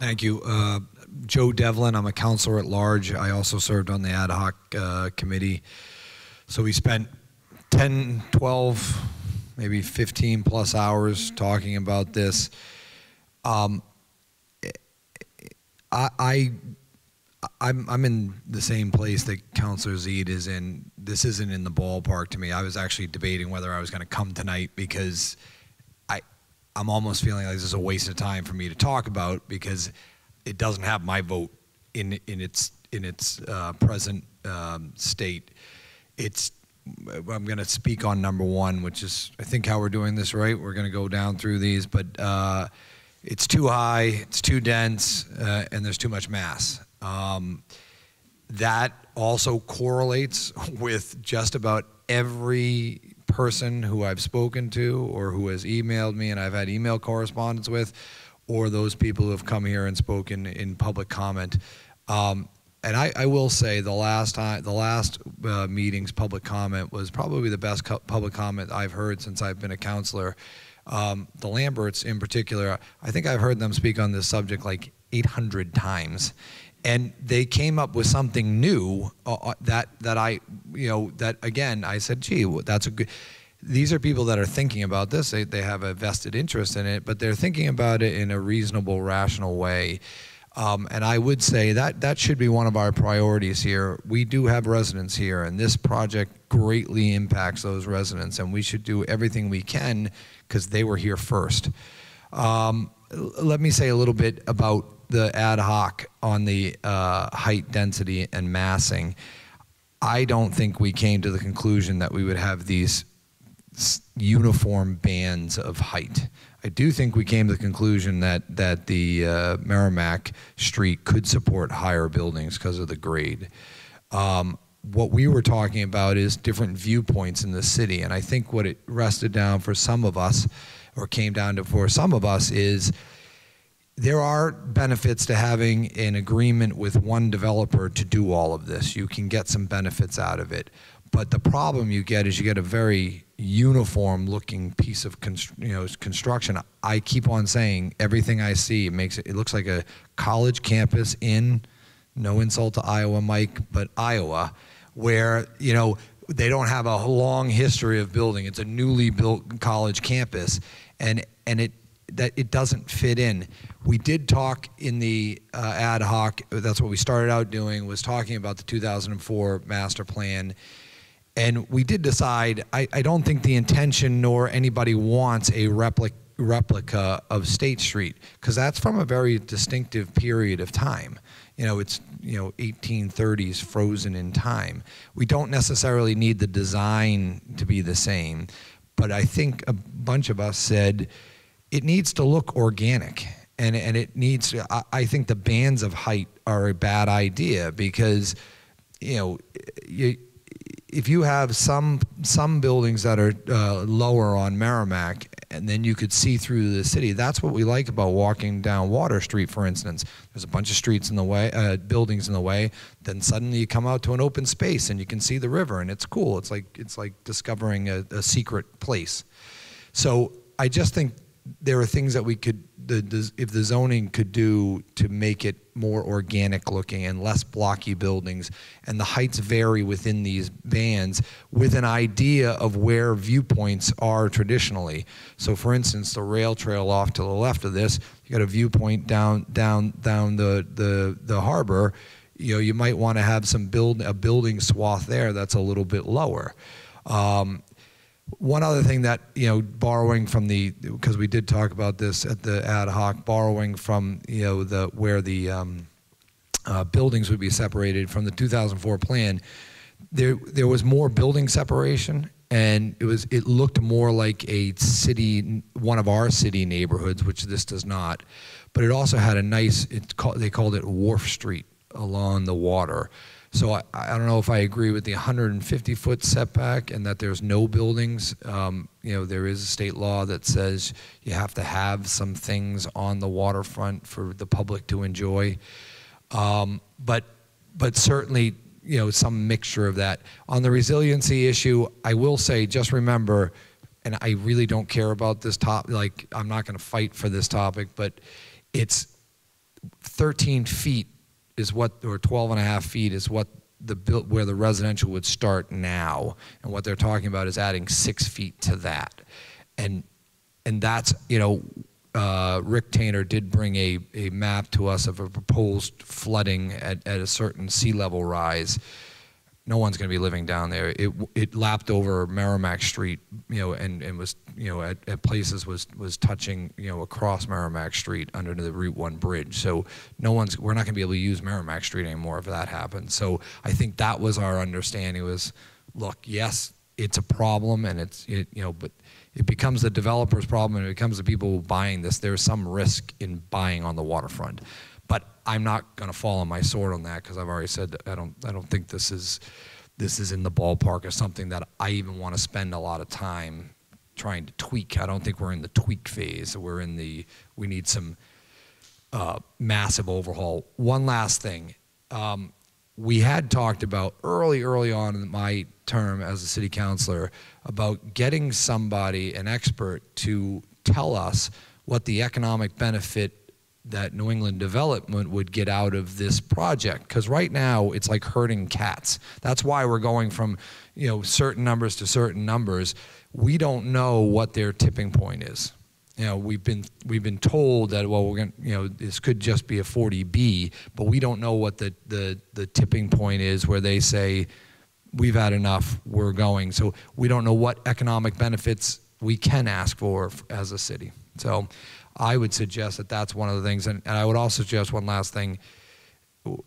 Thank you. Uh, Joe Devlin, I'm a councilor at large. I also served on the ad hoc uh, committee. So we spent 10, 12, maybe 15 plus hours talking about this. Um, I, I I'm I'm in the same place that Councilor Zeid is in. This isn't in the ballpark to me. I was actually debating whether I was going to come tonight because I I'm almost feeling like this is a waste of time for me to talk about because it doesn't have my vote in in its in its uh, present um, state. It's I'm going to speak on number one, which is I think how we're doing this right. We're going to go down through these, but uh, it's too high, it's too dense, uh, and there's too much mass. Um, that also correlates [laughs] with just about every person who I've spoken to or who has emailed me and I've had email correspondence with, or those people who have come here and spoken in public comment. Um, and I, I, will say the last time, the last uh, meeting's public comment was probably the best public comment I've heard since I've been a councilor. Um, the Lamberts, in particular, I think I've heard them speak on this subject like 800 times. And they came up with something new uh, uh, that, that I, you know, that again, I said, gee, that's a good, these are people that are thinking about this. They, they have a vested interest in it, but they're thinking about it in a reasonable, rational way. Um, and I would say that that should be one of our priorities here. We do have residents here, and this project greatly impacts those residents, and we should do everything we can because they were here first. Um, let me say a little bit about the ad hoc on the uh, height, density, and massing. I don't think we came to the conclusion that we would have these uniform bands of height. I do think we came to the conclusion that that the uh, Merrimack Street could support higher buildings because of the grade. Um, what we were talking about is different viewpoints in the city, and I think what it rested down for some of us, or came down to for some of us, is there are benefits to having an agreement with one developer to do all of this. You can get some benefits out of it. But the problem you get is you get a very uniform looking piece of you know construction. I keep on saying everything I see makes it it looks like a college campus in no insult to Iowa Mike, but Iowa where you know they don't have a long history of building. It's a newly built college campus and and it that it doesn't fit in. We did talk in the uh, ad hoc. That's what we started out doing. Was talking about the 2004 master plan, and we did decide. I, I don't think the intention nor anybody wants a replica replica of State Street because that's from a very distinctive period of time. You know, it's you know 1830s frozen in time. We don't necessarily need the design to be the same, but I think a bunch of us said it needs to look organic and and it needs to, I, I think the bands of height are a bad idea because you know you if you have some some buildings that are uh, lower on Merrimack and then you could see through the city that's what we like about walking down Water Street for instance. There's a bunch of streets in the way uh, buildings in the way then suddenly you come out to an open space and you can see the river and it's cool. It's like it's like discovering a, a secret place. So I just think there are things that we could, the, the, if the zoning could do to make it more organic looking and less blocky buildings, and the heights vary within these bands with an idea of where viewpoints are traditionally. So, for instance, the rail trail off to the left of this, you got a viewpoint down, down, down the, the, the harbor. You know, you might want to have some build a building swath there that's a little bit lower. Um, one other thing that you know, borrowing from the because we did talk about this at the ad hoc, borrowing from you know the where the um, uh, buildings would be separated from the 2004 plan. There there was more building separation, and it was it looked more like a city, one of our city neighborhoods, which this does not. But it also had a nice. It called, they called it Wharf Street along the water. So I, I don't know if I agree with the 150 foot setback and that there's no buildings. Um, you know, there is a state law that says you have to have some things on the waterfront for the public to enjoy. Um, but, but certainly, you know, some mixture of that. On the resiliency issue, I will say, just remember, and I really don't care about this top, like, I'm not going to fight for this topic, but it's 13 feet is what, or 12 and a half feet is what the built where the residential would start now, and what they're talking about is adding six feet to that, and and that's you know. Uh, Rick Taintor did bring a, a map to us of a proposed flooding at, at a certain sea level rise no one's going to be living down there. It it lapped over Merrimack Street, you know, and, and was you know at, at places was was touching you know across Merrimack Street under the Route One bridge. So no one's we're not going to be able to use Merrimack Street anymore if that happens. So I think that was our understanding was, look, yes, it's a problem and it's it, you know, but it becomes the developer's problem and it becomes the people buying this. There's some risk in buying on the waterfront. I'm not going to fall on my sword on that because I've already said I don't. I don't think this is this is in the ballpark of something that I even want to spend a lot of time trying to tweak. I don't think we're in the tweak phase. We're in the we need some uh, massive overhaul. One last thing. Um, we had talked about early, early on in my term as a city councilor about getting somebody, an expert, to tell us what the economic benefit that New England development would get out of this project. Because right now, it's like herding cats. That's why we're going from, you know, certain numbers to certain numbers. We don't know what their tipping point is. You know, we've been we've been told that well, we're going, you know, this could just be a 40B, but we don't know what the the the tipping point is where they say we've had enough, we're going. So we don't know what economic benefits we can ask for as a city. So I would suggest that that's one of the things. And, and I would also suggest one last thing.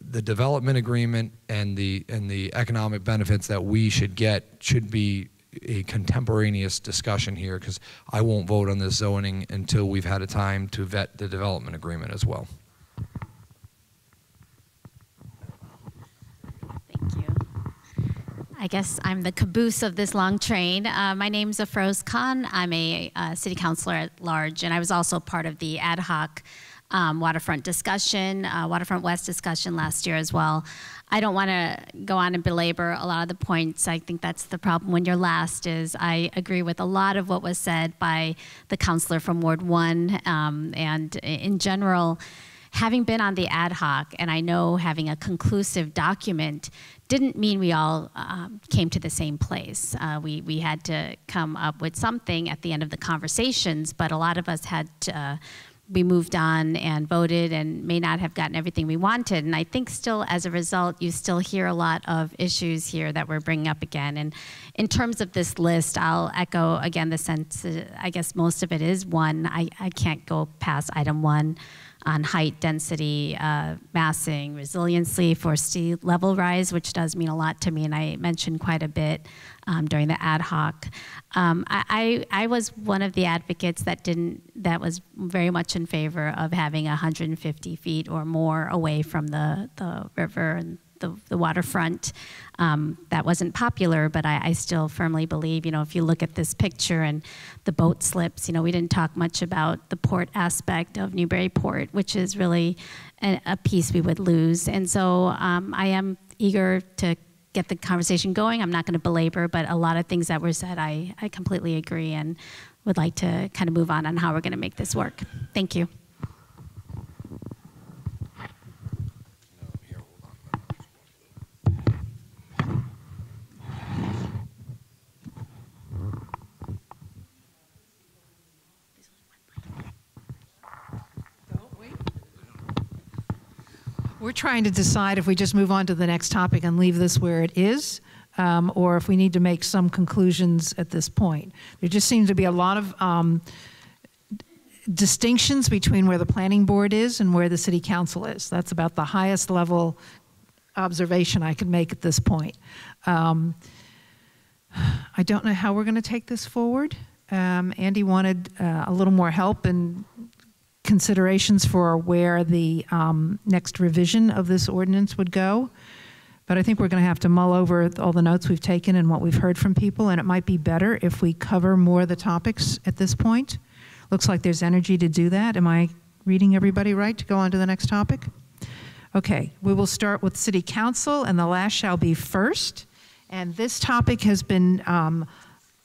The development agreement and the, and the economic benefits that we should get should be a contemporaneous discussion here because I won't vote on this zoning until we've had a time to vet the development agreement as well. I guess I'm the caboose of this long train. Uh, my name's Afroz Khan. I'm a uh, city councilor at large, and I was also part of the ad hoc um, waterfront discussion, uh, waterfront west discussion last year as well. I don't want to go on and belabor a lot of the points. I think that's the problem when you're last. Is I agree with a lot of what was said by the councilor from Ward One, um, and in general having been on the ad hoc, and I know having a conclusive document didn't mean we all um, came to the same place. Uh, we, we had to come up with something at the end of the conversations, but a lot of us had to, uh, we moved on and voted and may not have gotten everything we wanted. And I think still, as a result, you still hear a lot of issues here that we're bringing up again. And in terms of this list, I'll echo again the sense, uh, I guess most of it is one. I, I can't go past item one on height, density, uh, massing, resiliency for sea level rise, which does mean a lot to me, and I mentioned quite a bit um, during the ad hoc. Um, I, I, was one of the advocates that didn't, that was very much in favor of having 150 feet or more away from the, the river and the, the waterfront. Um, that wasn't popular, but I, I, still firmly believe, you know, if you look at this picture and the boat slips, you know, we didn't talk much about the port aspect of Newburyport, which is really a, a piece we would lose. And so um, I am eager to get the conversation going. I'm not going to belabor, but a lot of things that were said, I, I completely agree and would like to kind of move on on how we're going to make this work. Thank you. We're trying to decide if we just move on to the next topic and leave this where it is, um, or if we need to make some conclusions at this point. There just seems to be a lot of um, distinctions between where the planning board is and where the city council is. That's about the highest level observation I can make at this point. Um, I don't know how we're going to take this forward. Um, Andy wanted uh, a little more help in considerations for where the um, next revision of this ordinance would go. But I think we're going to have to mull over all the notes we've taken and what we've heard from people, and it might be better if we cover more of the topics at this point. Looks like there's energy to do that. Am I reading everybody right to go on to the next topic? Okay, we will start with City Council, and the last shall be first. And this topic has been um,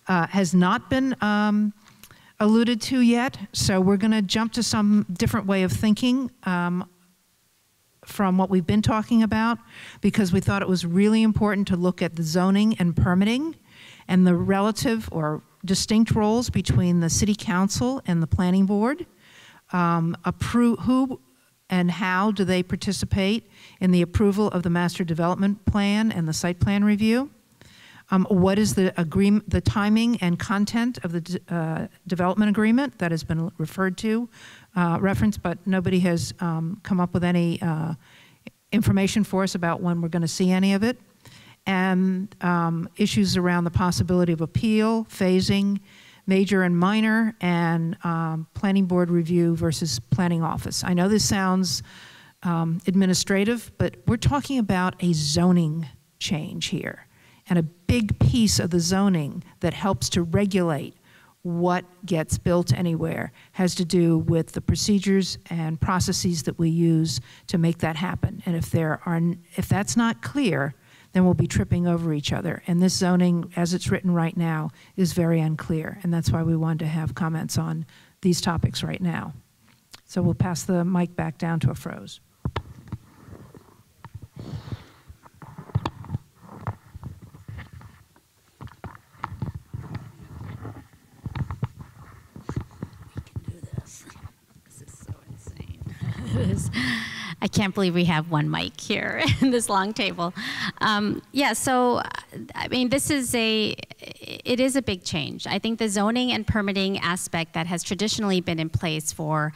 uh, has not been um, alluded to yet, so we're going to jump to some different way of thinking um, from what we've been talking about because we thought it was really important to look at the zoning and permitting and the relative or distinct roles between the city council and the planning board. Um, who and how do they participate in the approval of the master development plan and the site plan review? Um, what is the agreement, the timing and content of the uh, development agreement that has been referred to, uh, but nobody has um, come up with any uh, information for us about when we're going to see any of it. And um, issues around the possibility of appeal, phasing, major and minor, and um, planning board review versus planning office. I know this sounds um, administrative, but we're talking about a zoning change here. And a big piece of the zoning that helps to regulate what gets built anywhere has to do with the procedures and processes that we use to make that happen. And if there are if that's not clear, then we'll be tripping over each other. And this zoning, as it's written right now, is very unclear. And that's why we wanted to have comments on these topics right now. So we'll pass the mic back down to I can't believe we have one mic here [laughs] in this long table. Um, yeah, so I mean, this is a, it is a big change. I think the zoning and permitting aspect that has traditionally been in place for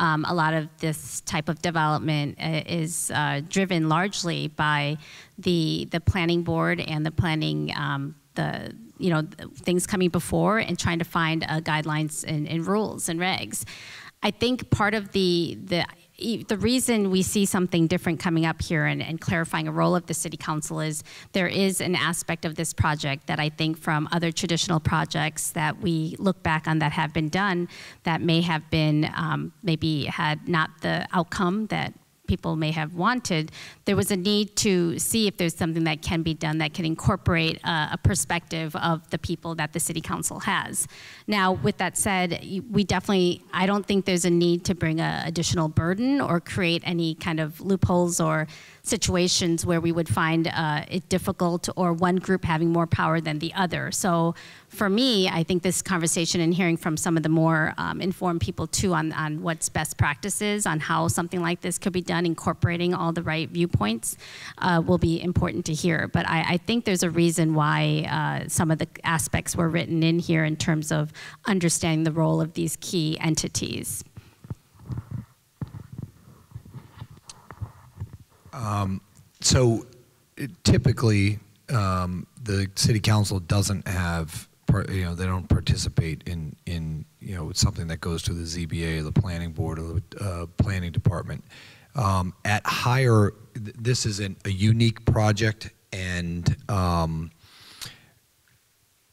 um, a lot of this type of development uh, is uh, driven largely by the the planning board and the planning um, the you know things coming before and trying to find uh, guidelines and, and rules and regs. I think part of the the the reason we see something different coming up here and, and clarifying a role of the city council is there is an aspect of this project that I think from other traditional projects that we look back on that have been done that may have been um, maybe had not the outcome that people may have wanted, there was a need to see if there's something that can be done that can incorporate uh, a perspective of the people that the city council has. Now, with that said, we definitely, I don't think there's a need to bring a additional burden or create any kind of loopholes or situations where we would find uh, it difficult or one group having more power than the other. So for me, I think this conversation and hearing from some of the more um, informed people too on, on what's best practices, on how something like this could be done, incorporating all the right viewpoints, uh, will be important to hear. But I, I think there's a reason why uh, some of the aspects were written in here in terms of understanding the role of these key entities. Um, so it- typically, um, the city council doesn't have, you know, they don't participate in, in, you know, something that goes to the ZBA, or the planning board, or the uh, planning department. Um, At higher, th- this is an- a unique project, and um,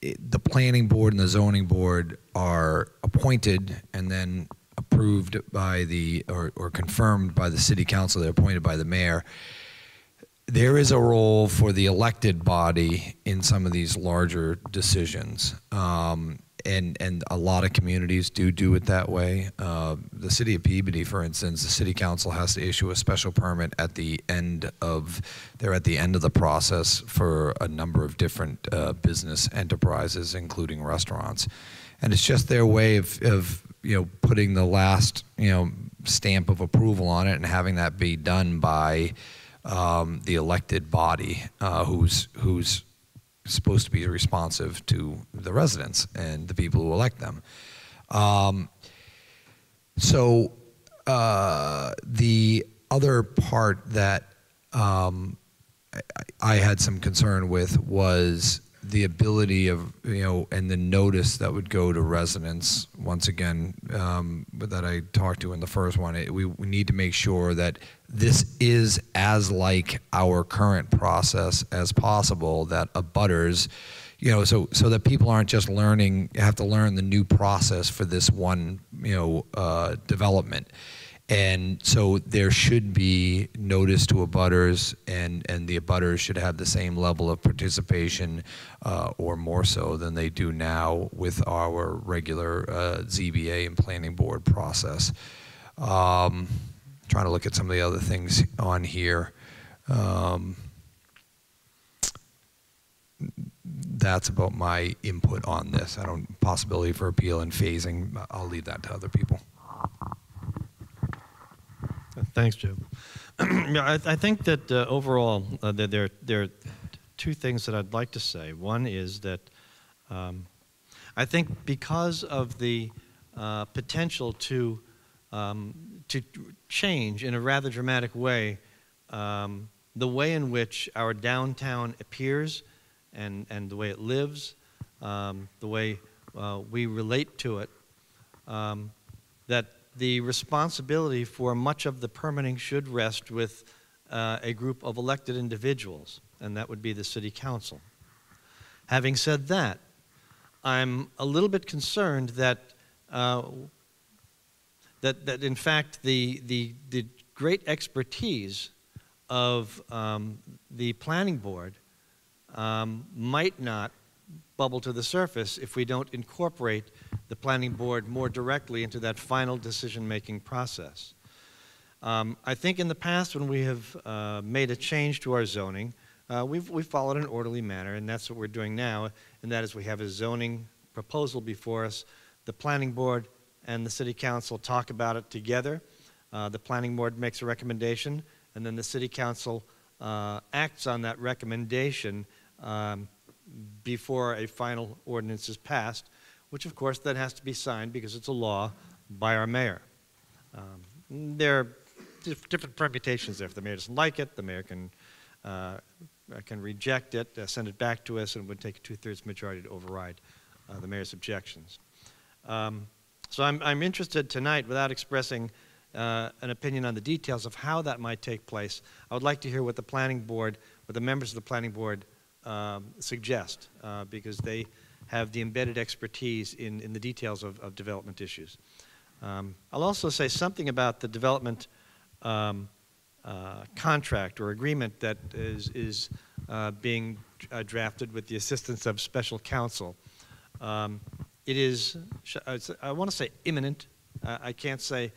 it- the planning board and the zoning board are appointed and then approved by the, or, or confirmed by the city council, they're appointed by the mayor. There is a role for the elected body in some of these larger decisions. Um, and, and a lot of communities do do it that way. Uh, the city of Peabody, for instance, the city council has to issue a special permit at the end of, they're at the end of the process for a number of different uh, business enterprises, including restaurants. And it's just their way of, of, you know, putting the last, you know, stamp of approval on it and having that be done by um, the elected body uh, who's, who's supposed to be responsive to the residents and the people who elect them. Um, so uh, the other part that um, I, I had some concern with was the ability of you know and the notice that would go to residents once again um, that I talked to in the first one it, we, we need to make sure that this is as like our current process as possible that abutters you know so so that people aren't just learning have to learn the new process for this one you know uh, development and so there should be notice to abutters, and, and the abutters should have the same level of participation, uh, or more so than they do now with our regular uh, ZBA and planning board process. Um, trying to look at some of the other things on here. Um, that's about my input on this. I don't possibility for appeal and phasing. I'll leave that to other people. Thanks, Joe. [clears throat] I, I think that uh, overall, uh, there, there, there are two things that I'd like to say. One is that um, I think because of the uh, potential to, um, to change in a rather dramatic way um, the way in which our downtown appears and, and the way it lives, um, the way uh, we relate to it, um, that the responsibility for much of the permitting should rest with uh, a group of elected individuals, and that would be the city council. Having said that, I'm a little bit concerned that, uh, that, that in fact the, the, the great expertise of um, the planning board um, might not bubble to the surface if we don't incorporate the planning board more directly into that final decision-making process. Um, I think in the past, when we have uh, made a change to our zoning, uh, we've, we've followed an orderly manner, and that's what we're doing now, and that is we have a zoning proposal before us. The planning board and the city council talk about it together. Uh, the planning board makes a recommendation, and then the city council uh, acts on that recommendation um, before a final ordinance is passed, which of course then has to be signed because it's a law by our mayor. Um, there are dif- different permutations there. If the mayor doesn't like it, the mayor can, uh, can reject it, uh, send it back to us, and it would take a two-thirds majority to override uh, the mayor's objections. Um, so I'm, I'm interested tonight, without expressing uh, an opinion on the details of how that might take place, I would like to hear what the planning board, what the members of the planning board um, suggest, uh, because they have the embedded expertise in, in the details of, of development issues. Um, I'll also say something about the development um, uh, contract or agreement that is, is uh, being uh, drafted with the assistance of special counsel. Um, it is, I want to say imminent. Uh, I can't say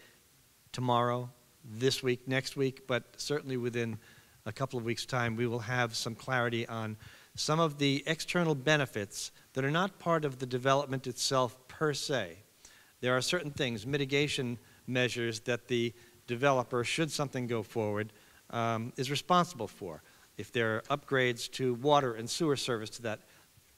tomorrow, this week, next week, but certainly within a couple of weeks' time, we will have some clarity on some of the external benefits that are not part of the development itself per se. There are certain things, mitigation measures that the developer, should something go forward, um, is responsible for. If there are upgrades to water and sewer service to that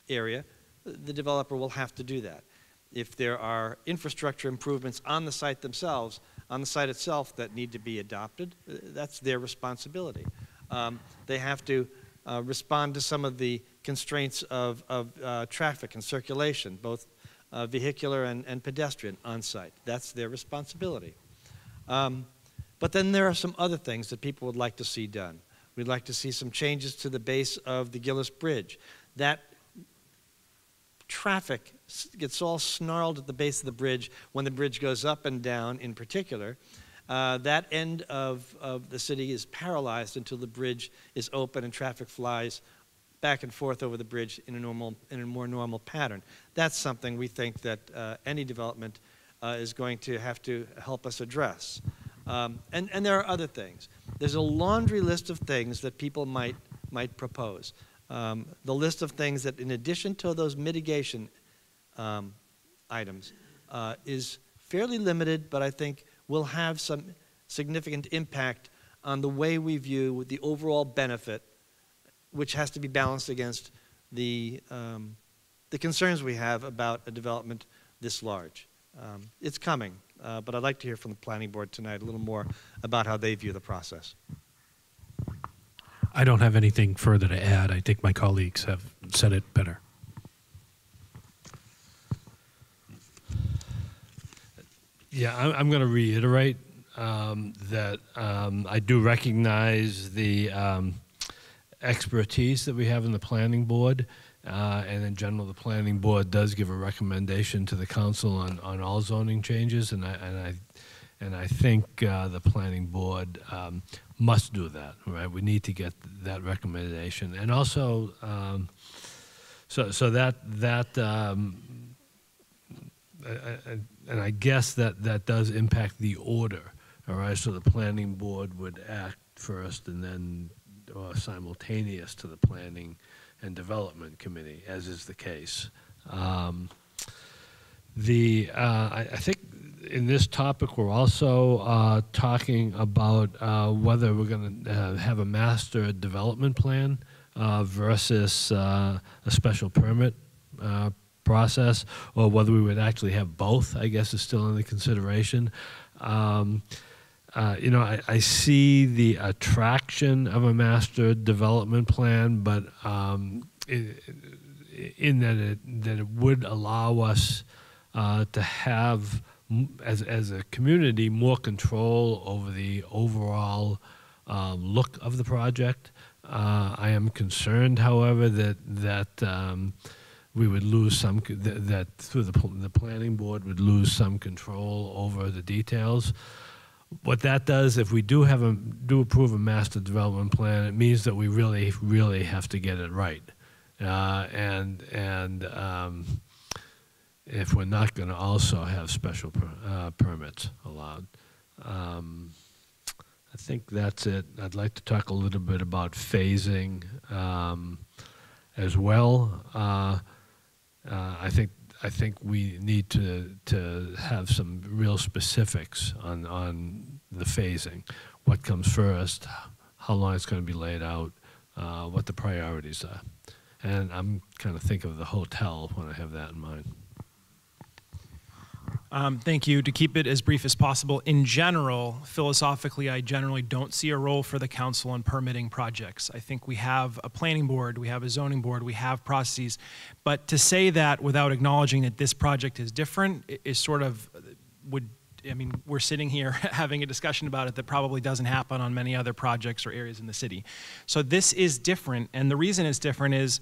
area, the developer will have to do that. If there are infrastructure improvements on the site themselves, on the site itself that need to be adopted, uh, that's their responsibility. Um, they have to uh, respond to some of the constraints of, of uh, traffic and circulation, both uh, vehicular and, and pedestrian on site. That's their responsibility. Um, but then there are some other things that people would like to see done. We'd like to see some changes to the base of the Gillis Bridge. That traffic gets all snarled at the base of the bridge when the bridge goes up and down in particular. Uh, that end of, of the city is paralyzed until the bridge is open and traffic flies back and forth over the bridge in a, normal, in a more normal pattern. That's something we think that uh, any development uh, is going to have to help us address. Um, and, and there are other things. There's a laundry list of things that people might, might propose. Um, the list of things that, in addition to those mitigation um, items, uh, is fairly limited, but I think will have some significant impact on the way we view the overall benefit, which has to be balanced against the, um, the concerns we have about a development this large. Um, it's coming, uh, but I'd like to hear from the planning board tonight a little more about how they view the process. I don't have anything further to add. I think my colleagues have said it better. Yeah, I'm, I'm going to reiterate um, that um, I do recognize the um, expertise that we have in the planning board. Uh, and in general, the planning board does give a recommendation to the council on, on all zoning changes, and I and I and I think uh, the planning board um, must do that. Right, we need to get that recommendation, and also, um, so so that that. Um, I- and I guess that that does impact the order. All right, so the planning board would act first, and then or simultaneous to the planning and development committee, as is the case. Um, the uh, I, I think in this topic we're also uh, talking about uh, whether we're going to uh, have a master development plan uh, versus uh, a special permit uh, process, or whether we would actually have both. I guess is still under consideration. Um, uh, you know, I, I see the attraction of a master development plan, but um, in, that it that it would allow us uh, to have, as as a community, more control over the overall um, look of the project. Uh, I am concerned, however, that that um, we would lose some that, through the the planning board would lose some control over the details what that does, if we do have a do approve a master development plan, it means that we really, really have to get it right. uh, and and um, if we're not going to also have special per, uh, permits allowed. Um, I think that's it. I'd like to talk a little bit about phasing um, as well. Uh, uh, I think I think we need to to have some real specifics on on the phasing. What comes first? How long it's going to be laid out? Uh, what the priorities are? And I'm kind of think of the hotel when I have that in mind. Um, thank you. To keep it as brief as possible, in general, philosophically, I generally don't see a role for the council in permitting projects. I think we have a planning board, we have a zoning board, we have processes. But to say that without acknowledging that this project is different is sort of would. I mean, we're sitting here [laughs] having a discussion about it that probably doesn't happen on many other projects or areas in the city. So this is different, and the reason it's different is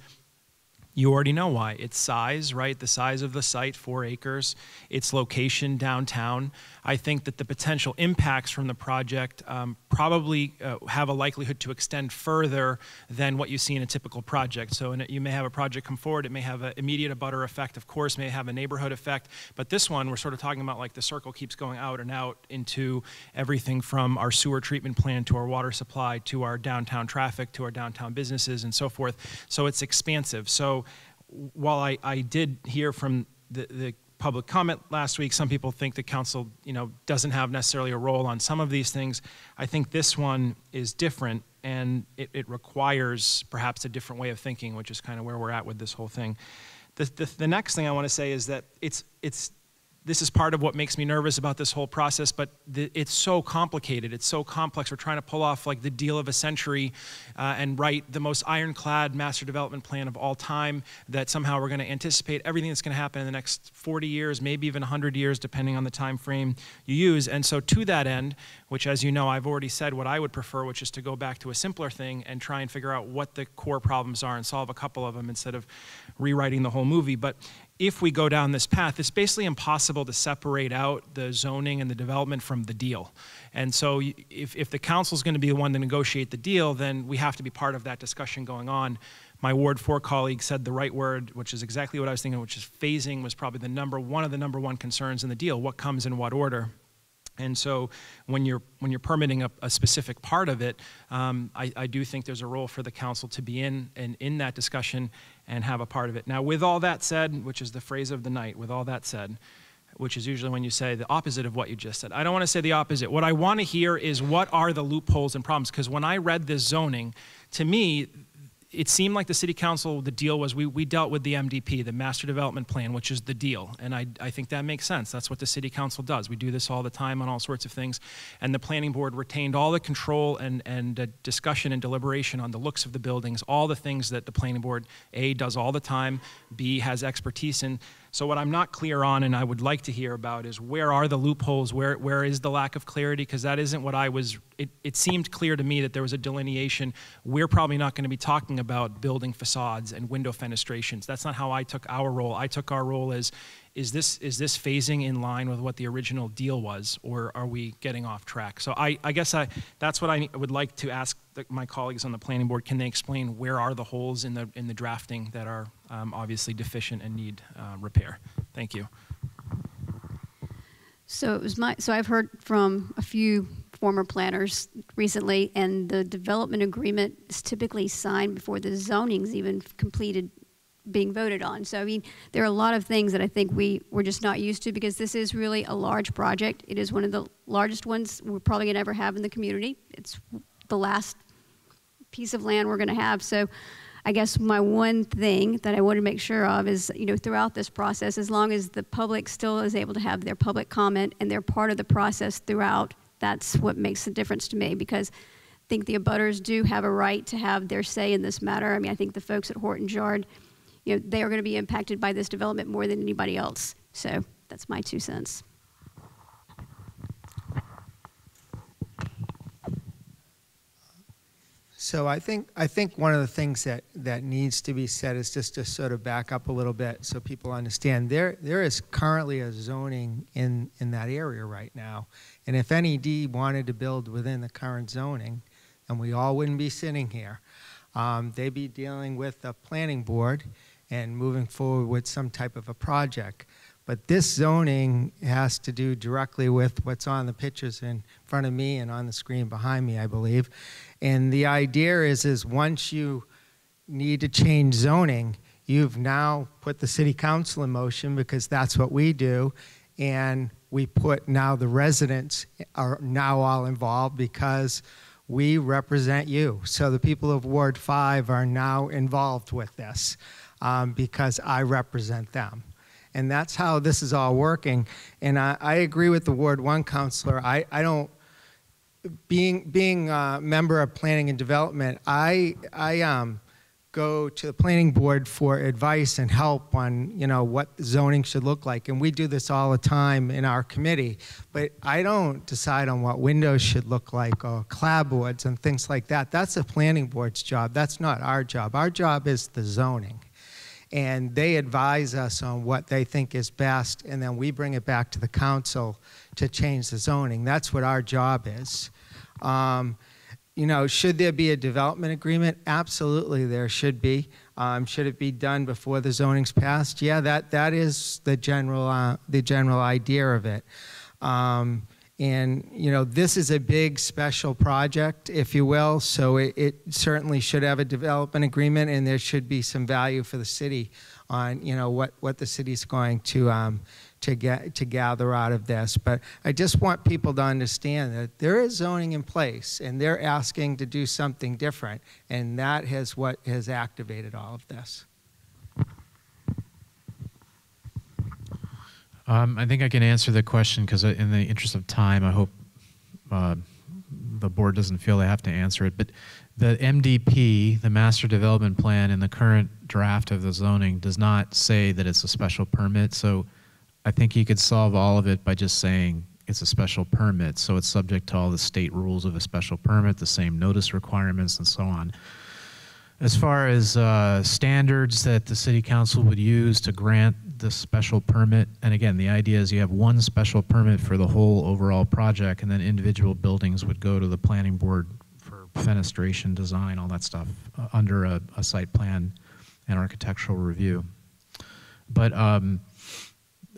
you already know why. Its size, right? The size of the site, four acres. Its location downtown. I think that the potential impacts from the project um, probably uh, have a likelihood to extend further than what you see in a typical project. So you may have a project come forward, it may have an immediate abutter effect, of course, may have a neighborhood effect. But this one, we're sort of talking about like the circle keeps going out and out into everything from our sewer treatment plant to our water supply to our downtown traffic to our downtown businesses and so forth. So it's expansive. So while I, I did hear from the, the public comment last week, some people think the council, you know, doesn't have necessarily a role on some of these things. I think this one is different and it, it requires perhaps a different way of thinking, which is kind of where we're at with this whole thing. The, the, the next thing I want to say is that it's, it's this is part of what makes me nervous about this whole process, but it's so complicated. It's so complex. We're trying to pull off like the deal of a century uh, and write the most ironclad master development plan of all time that somehow we're going to anticipate everything that's going to happen in the next 40 years, maybe even 100 years, depending on the time frame you use. And so to that end, which as you know, I've already said what I would prefer, which is to go back to a simpler thing and try and figure out what the core problems are and solve a couple of them instead of rewriting the whole movie. But if we go down this path, it's basically impossible to separate out the zoning and the development from the deal. And so if, if the council is going to be the one to negotiate the deal, then we have to be part of that discussion going on. My Ward 4 colleague said the right word, which is exactly what I was thinking, which is phasing was probably the number one of the number one concerns in the deal. What comes in what order? And so when you're, when you're permitting a, a specific part of it, um, I, I do think there's a role for the council to be in, in, in that discussion and have a part of it. Now, with all that said, which is the phrase of the night, with all that said, which is usually when you say the opposite of what you just said. I don't want to say the opposite. What I want to hear is what are the loopholes and problems? Because when I read this zoning, to me, it seemed like the city council, the deal was we, we dealt with the MDP, the master development plan, which is the deal. And I, I think that makes sense. That's what the city council does. We do this all the time on all sorts of things. And the planning board retained all the control and, and uh, discussion and deliberation on the looks of the buildings, all the things that the planning board, A, does all the time, B, has expertise in. So what I'm not clear on and I would like to hear about is where are the loopholes, where, where is the lack of clarity, because that isn't what I was, it, it seemed clear to me that there was a delineation. We're probably not going to be talking about building facades and window fenestrations. That's not how I took our role. I took our role as, is this, is this phasing in line with what the original deal was, or are we getting off track? So I, I guess I, that's what I would like to ask the, my colleagues on the planning board. Can they explain where are the holes in the, in the drafting that are um, obviously deficient and need uh, repair? Thank you. So it was my, so I've heard from a few former planners recently, and the development agreement is typically signed before the zoning's even completed being voted on. So I mean, there are a lot of things that I think we, we're just not used to because this is really a large project. It is one of the largest ones we're probably gonna ever have in the community. It's the last piece of land we're gonna have. So I guess my one thing that I want to make sure of is, you know, throughout this process, as long as the public still is able to have their public comment and they're part of the process throughout, that's what makes the difference to me because I think the abutters do have a right to have their say in this matter. I mean, I think the folks at Horton Yard, you know, they are going to be impacted by this development more than anybody else. So that's my two cents. So I think, I think one of the things that, that needs to be said is just to sort of back up a little bit so people understand. There, there is currently a zoning in, in that area right now. And if NED wanted to build within the current zoning, then we all wouldn't be sitting here. um, they be dealing with the planning board and moving forward with some type of a project. But this zoning has to do directly with what's on the pictures in front of me and on the screen behind me, I believe. And the idea is, is once you need to change zoning, you've now put the city council in motion because that's what we do. And we put now the residents are now all involved because we represent you. So the people of Ward 5 are now involved with this um, because I represent them. And that's how this is all working. And I, I agree with the Ward 1 councilor. I, I don't, being, being a member of planning and development, I, I um, go to the planning board for advice and help on, you know, what zoning should look like. And we do this all the time in our committee. But I don't decide on what windows should look like or clapboards and things like that. That's the planning board's job. That's not our job. Our job is the zoning. And they advise us on what they think is best, and then we bring it back to the council to change the zoning. That's what our job is. Um, you know, should there be a development agreement? Absolutely, there should be. Um, should it be done before the zoning's passed? Yeah, that, that is the general, uh, the general idea of it. Um, and, you know, this is a big special project, if you will, so it, it certainly should have a development agreement and there should be some value for the city on, you know, what, what the city's going to, um, to get to gather out of this. But I just want people to understand that there is zoning in place, and they're asking to do something different, and that is what has activated all of this. Um, I think I can answer the question because, in the interest of time, I hope uh, the board doesn't feel they have to answer it. But the MDP, the Master Development Plan, in the current draft of the zoning, does not say that it's a special permit. So I think you could solve all of it by just saying it's a special permit. So it's subject to all the state rules of a special permit, the same notice requirements, and so on. As far as uh, standards that the city council would use to grant the special permit, and again, the idea is you have one special permit for the whole overall project, and then individual buildings would go to the planning board for fenestration, design, all that stuff, uh, under a, a site plan and architectural review. But um,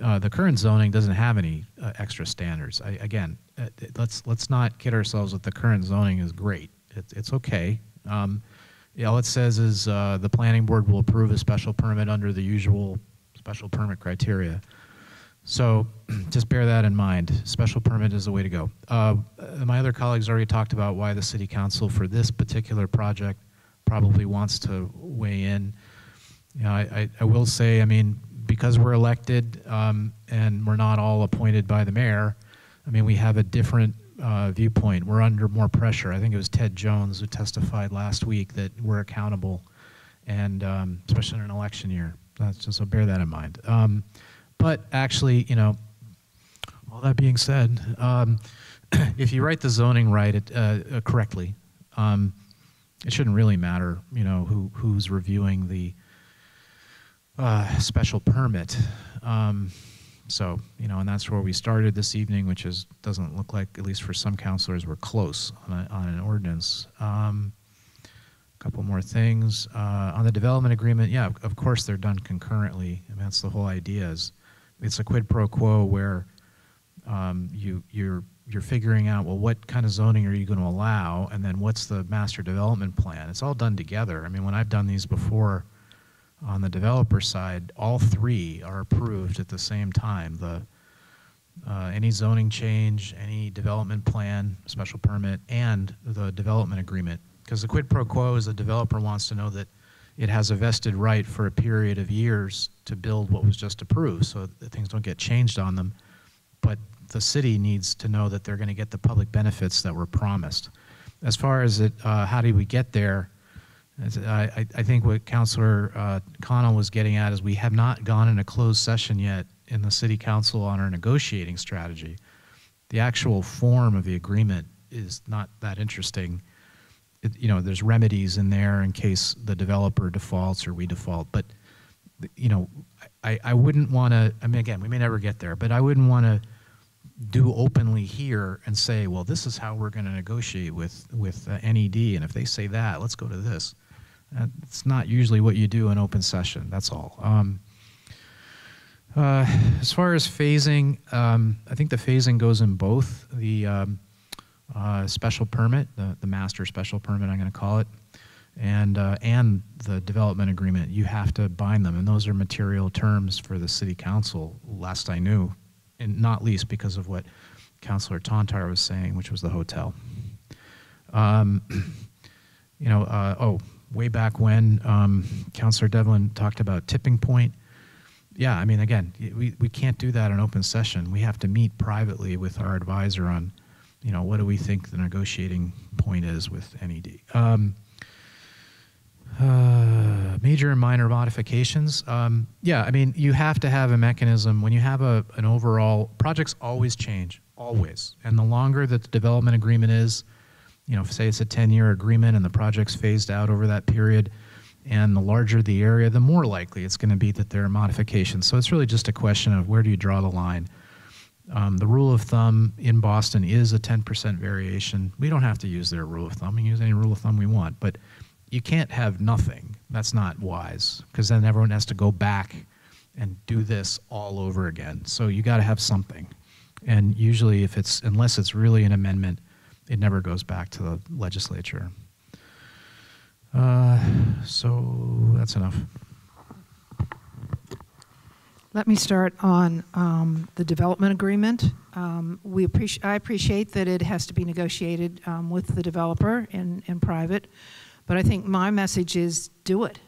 uh, the current zoning doesn't have any uh, extra standards. I, again, uh, let's let's not kid ourselves that the current zoning is great. It's it's okay. Um, all it says is uh, the planning board will approve a special permit under the usual special permit criteria. So [clears throat] just bear that in mind. Special permit is the way to go. Uh, my other colleagues already talked about why the city council for this particular project probably wants to weigh in. You know, I, I, I will say, I mean, because we're elected um, and we're not all appointed by the mayor, I mean, we have a different uh, viewpoint. We're under more pressure. I think it was Ted Jones who testified last week that we're accountable, and um, especially in an election year. That's just so bear that in mind. Um, but actually, you know, all that being said, um, [clears throat] if you write the zoning right it, uh, uh, correctly, um, it shouldn't really matter, you know, who who's reviewing the uh, special permit. Um, so, you know, and that's where we started this evening, which is doesn't look like, at least for some councilors, we're close on, a, on an ordinance. Um, a couple more things. Uh, on the development agreement, yeah, of, course they're done concurrently. Mean, that's the whole idea is it's a quid pro quo where um, you, you're, you're figuring out, well, what kind of zoning are you going to allow? And then what's the master development plan? It's all done together. I mean, when I've done these before, on the developer side, all three are approved at the same time. The uh, any zoning change, any development plan, special permit, and the development agreement. Because the quid pro quo is the developer wants to know that it has a vested right for a period of years to build what was just approved, so that things don't get changed on them. But the city needs to know that they're going to get the public benefits that were promised. As far as it, uh, how do we get there? I, I think what Councillor uh, Connell was getting at is we have not gone in a closed session yet in the City Council on our negotiating strategy. The actual form of the agreement is not that interesting. It, you know, there's remedies in there in case the developer defaults or we default, but you know, I, I wouldn't want to. I mean, again, we may never get there, but I wouldn't want to do openly here and say, well, this is how we're going to negotiate with with uh, NED, and if they say that, let's go to this It's not usually what you do in open session, that's all. Um, uh, As far as phasing, um, I think the phasing goes in both, the um, uh, special permit, the the master special permit, I'm going to call it, and, uh, and the development agreement. You have to bind them, and those are material terms for the city council, last I knew, and not least because of what Councilor Tontar was saying, which was the hotel. Um, [clears throat] you know, uh, oh, way back when um, Councilor Devlin talked about tipping point. Yeah, I mean, again, we, we can't do that in open session. We have to meet privately with our advisor on, you know, what do we think the negotiating point is with NED. Um, uh, major and minor modifications. Um, yeah, I mean, you have to have a mechanism when you have a, an overall projects always change, always. And the longer that the development agreement is, you know, say it's a 10 year agreement and the project's phased out over that period, and the larger the area, the more likely it's going to be that there are modifications. So it's really just a question of where do you draw the line. Um, the rule of thumb in Boston is a 10% variation. We don't have to use their rule of thumb. We can use any rule of thumb we want, but you can't have nothing. That's not wise because then everyone has to go back and do this all over again. So you got to have something. And usually, if it's unless it's really an amendment, it never goes back to the legislature. Uh, so that's enough. Let me start on um, the development agreement. Um, We appreciate, I appreciate that it has to be negotiated um, with the developer in, in private, but I think my message is do it.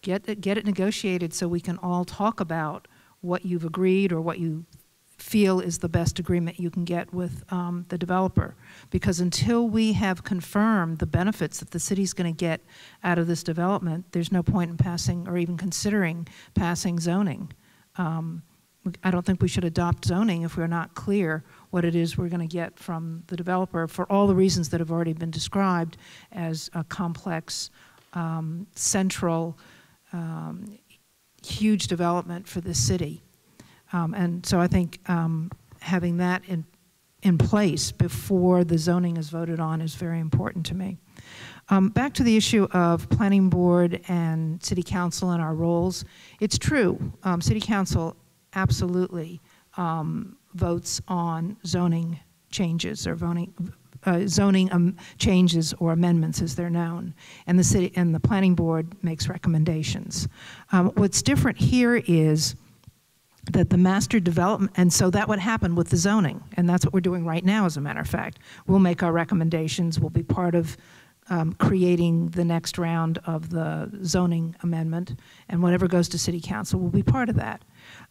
Get it, get it negotiated so we can all talk about what you've agreed or what you feel is the best agreement you can get with um, the developer. Because until we have confirmed the benefits that the city's going to get out of this development, there's no point in passing or even considering passing zoning. Um, I don't think we should adopt zoning if we're not clear what it is we're going to get from the developer for all the reasons that have already been described as a complex, um, central, um, huge development for the city. Um, And so I think um, having that in, in place before the zoning is voted on is very important to me. Um, Back to the issue of planning board and city council and our roles. It's true, um, city council absolutely um, votes on zoning changes or zoning, uh, zoning um, changes or amendments as they're known. And the city, and the planning board makes recommendations. Um, What's different here is that the master development, and so that would happen with the zoning, and that's what we're doing right now, as a matter of fact. We'll make our recommendations, we'll be part of um, creating the next round of the zoning amendment, and whatever goes to city council will be part of that.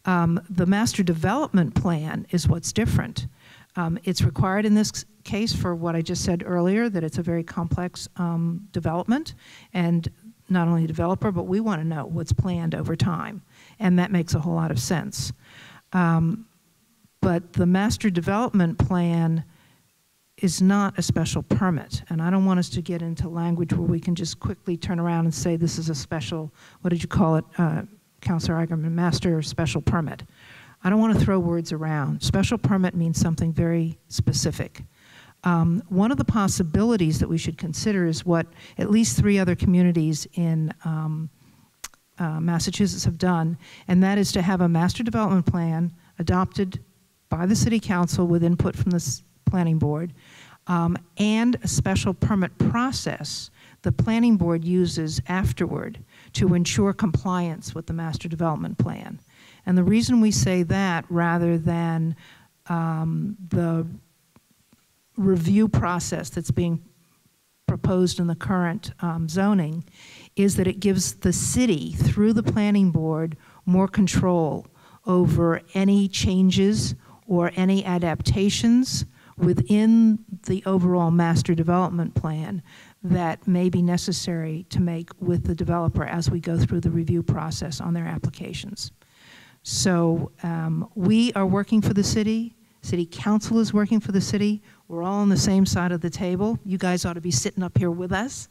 Um, The master development plan is what's different. Um, It's required in this case for what I just said earlier, that it's a very complex um, development, and not only developer, but we want to know what's planned over time, and that makes a whole lot of sense. Um, But the master development plan is not a special permit, and I don't want us to get into language where we can just quickly turn around and say this is a special, what did you call it, uh, Councilor Eigerman, master special permit. I don't want to throw words around. Special permit means something very specific. Um, one of the possibilities that we should consider is what at least three other communities in um, uh, Massachusetts have done, and that is to have a master development plan adopted by the city council with input from the planning board, um, and a special permit process the planning board uses afterward to ensure compliance with the master development plan. And the reason we say that rather than um, the review process that's being proposed in the current um, zoning is that it gives the city, through the planning board, more control over any changes or any adaptations within the overall master development plan that may be necessary to make with the developer as we go through the review process on their applications. So um, we are working for the city. City council is working for the city. We're all on the same side of the table. You guys ought to be sitting up here with us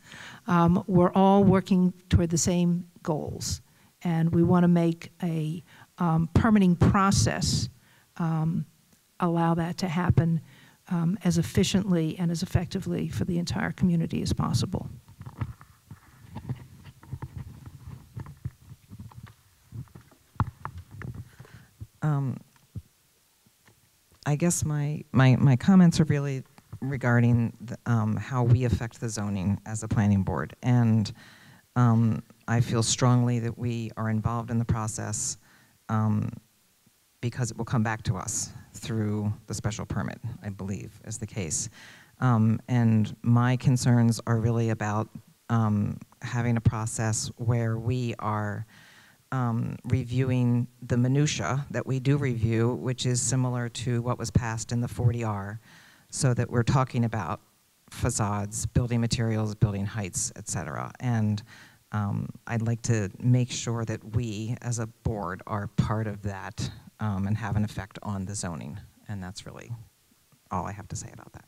um, we're all working toward the same goals. And we want to make a um, permitting process um, allow that to happen um, as efficiently and as effectively for the entire community as possible. Um, I guess my, my, my comments are really regarding the, um, how we affect the zoning as a planning board. And um, I feel strongly that we are involved in the process um, because it will come back to us through the special permit, I believe, is the case. Um, and my concerns are really about um, having a process where we are um, reviewing the minutia that we do review, which is similar to what was passed in the 40R, so that we're talking about facades, building materials, building heights, et cetera. And um, I'd like to make sure that we, as a board, are part of that um, and have an effect on the zoning. And that's really all I have to say about that.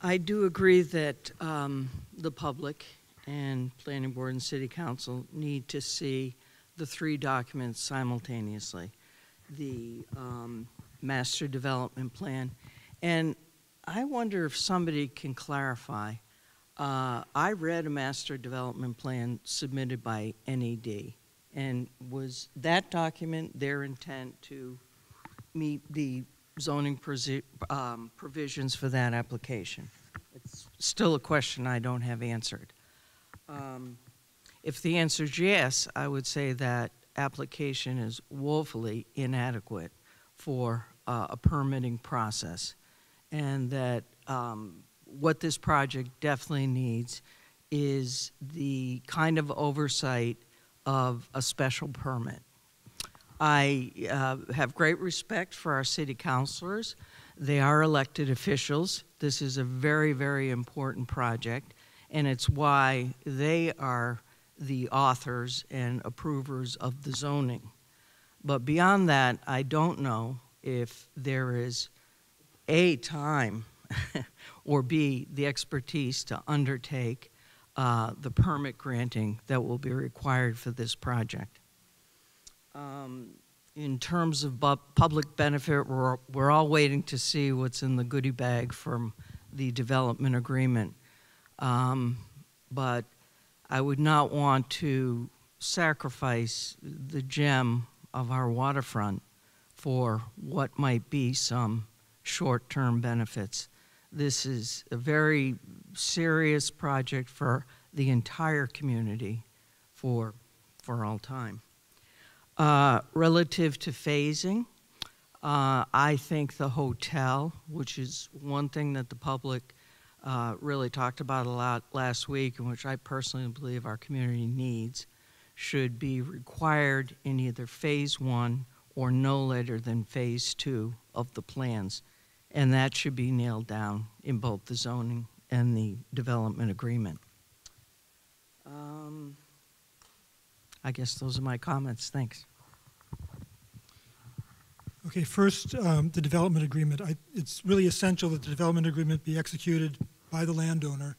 I do agree that um, the public and planning board and city council need to see the three documents simultaneously. The um, master development plan. And I wonder if somebody can clarify. Uh, I read a master development plan submitted by NED. And was that document their intent to meet the zoning um, provisions for that application? It's still a question I don't have answered. Um, If the answer is yes, I would say that application is woefully inadequate for uh, a permitting process, and that um, what this project definitely needs is the kind of oversight of a special permit. I uh, have great respect for our city councilors. They are elected officials. This is a very, very important project, and it's why they are the authors and approvers of the zoning. But beyond that, I don't know if there is A, time, [laughs] or B, the expertise to undertake uh, the permit granting that will be required for this project. Um, in terms of public benefit, we're, we're all waiting to see what's in the goodie bag from the development agreement. Um, but I would not want to sacrifice the gem of our waterfront for what might be some short term benefits. This is a very serious project for the entire community for, for all time. Uh, relative to phasing, uh, I think the hotel, which is one thing that the public uh, really talked about a lot last week, and which I personally believe our community needs, should be required in either phase one or no later than phase two of the plans. And that should be nailed down in both the zoning and the development agreement. Um, I guess those are my comments. Thanks. Okay, first, um, the development agreement. I, it's really essential that the development agreement be executed by the landowner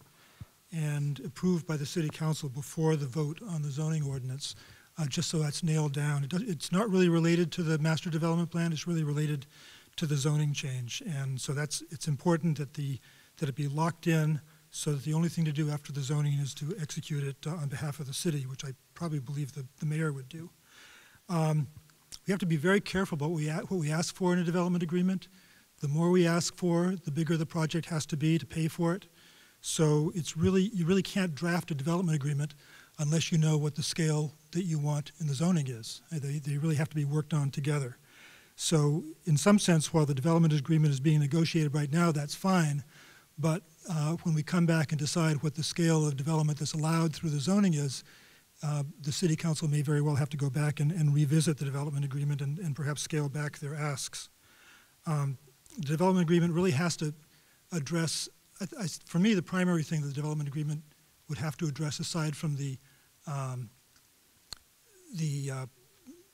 and approved by the city council before the vote on the zoning ordinance, uh, just so that's nailed down. It does, it's not really related to the master development plan, it's really related to the zoning change. And so that's, it's important that the, that it be locked in so that the only thing to do after the zoning is to execute it uh, on behalf of the city, which I probably believe the, the mayor would do. Um, we have to be very careful about what we, what we ask for in a development agreement. The more we ask for, the bigger the project has to be to pay for it. So it's really, you really can't draft a development agreement unless you know what the scale that you want in the zoning is. Uh, They, they really have to be worked on together. So in some sense, while the development agreement is being negotiated right now, that's fine. But uh, when we come back and decide what the scale of development that's allowed through the zoning is, uh, the city council may very well have to go back and, and revisit the development agreement and, and perhaps scale back their asks. Um, the development agreement really has to address, I, I, for me, the primary thing that the development agreement would have to address, aside from the um, the uh,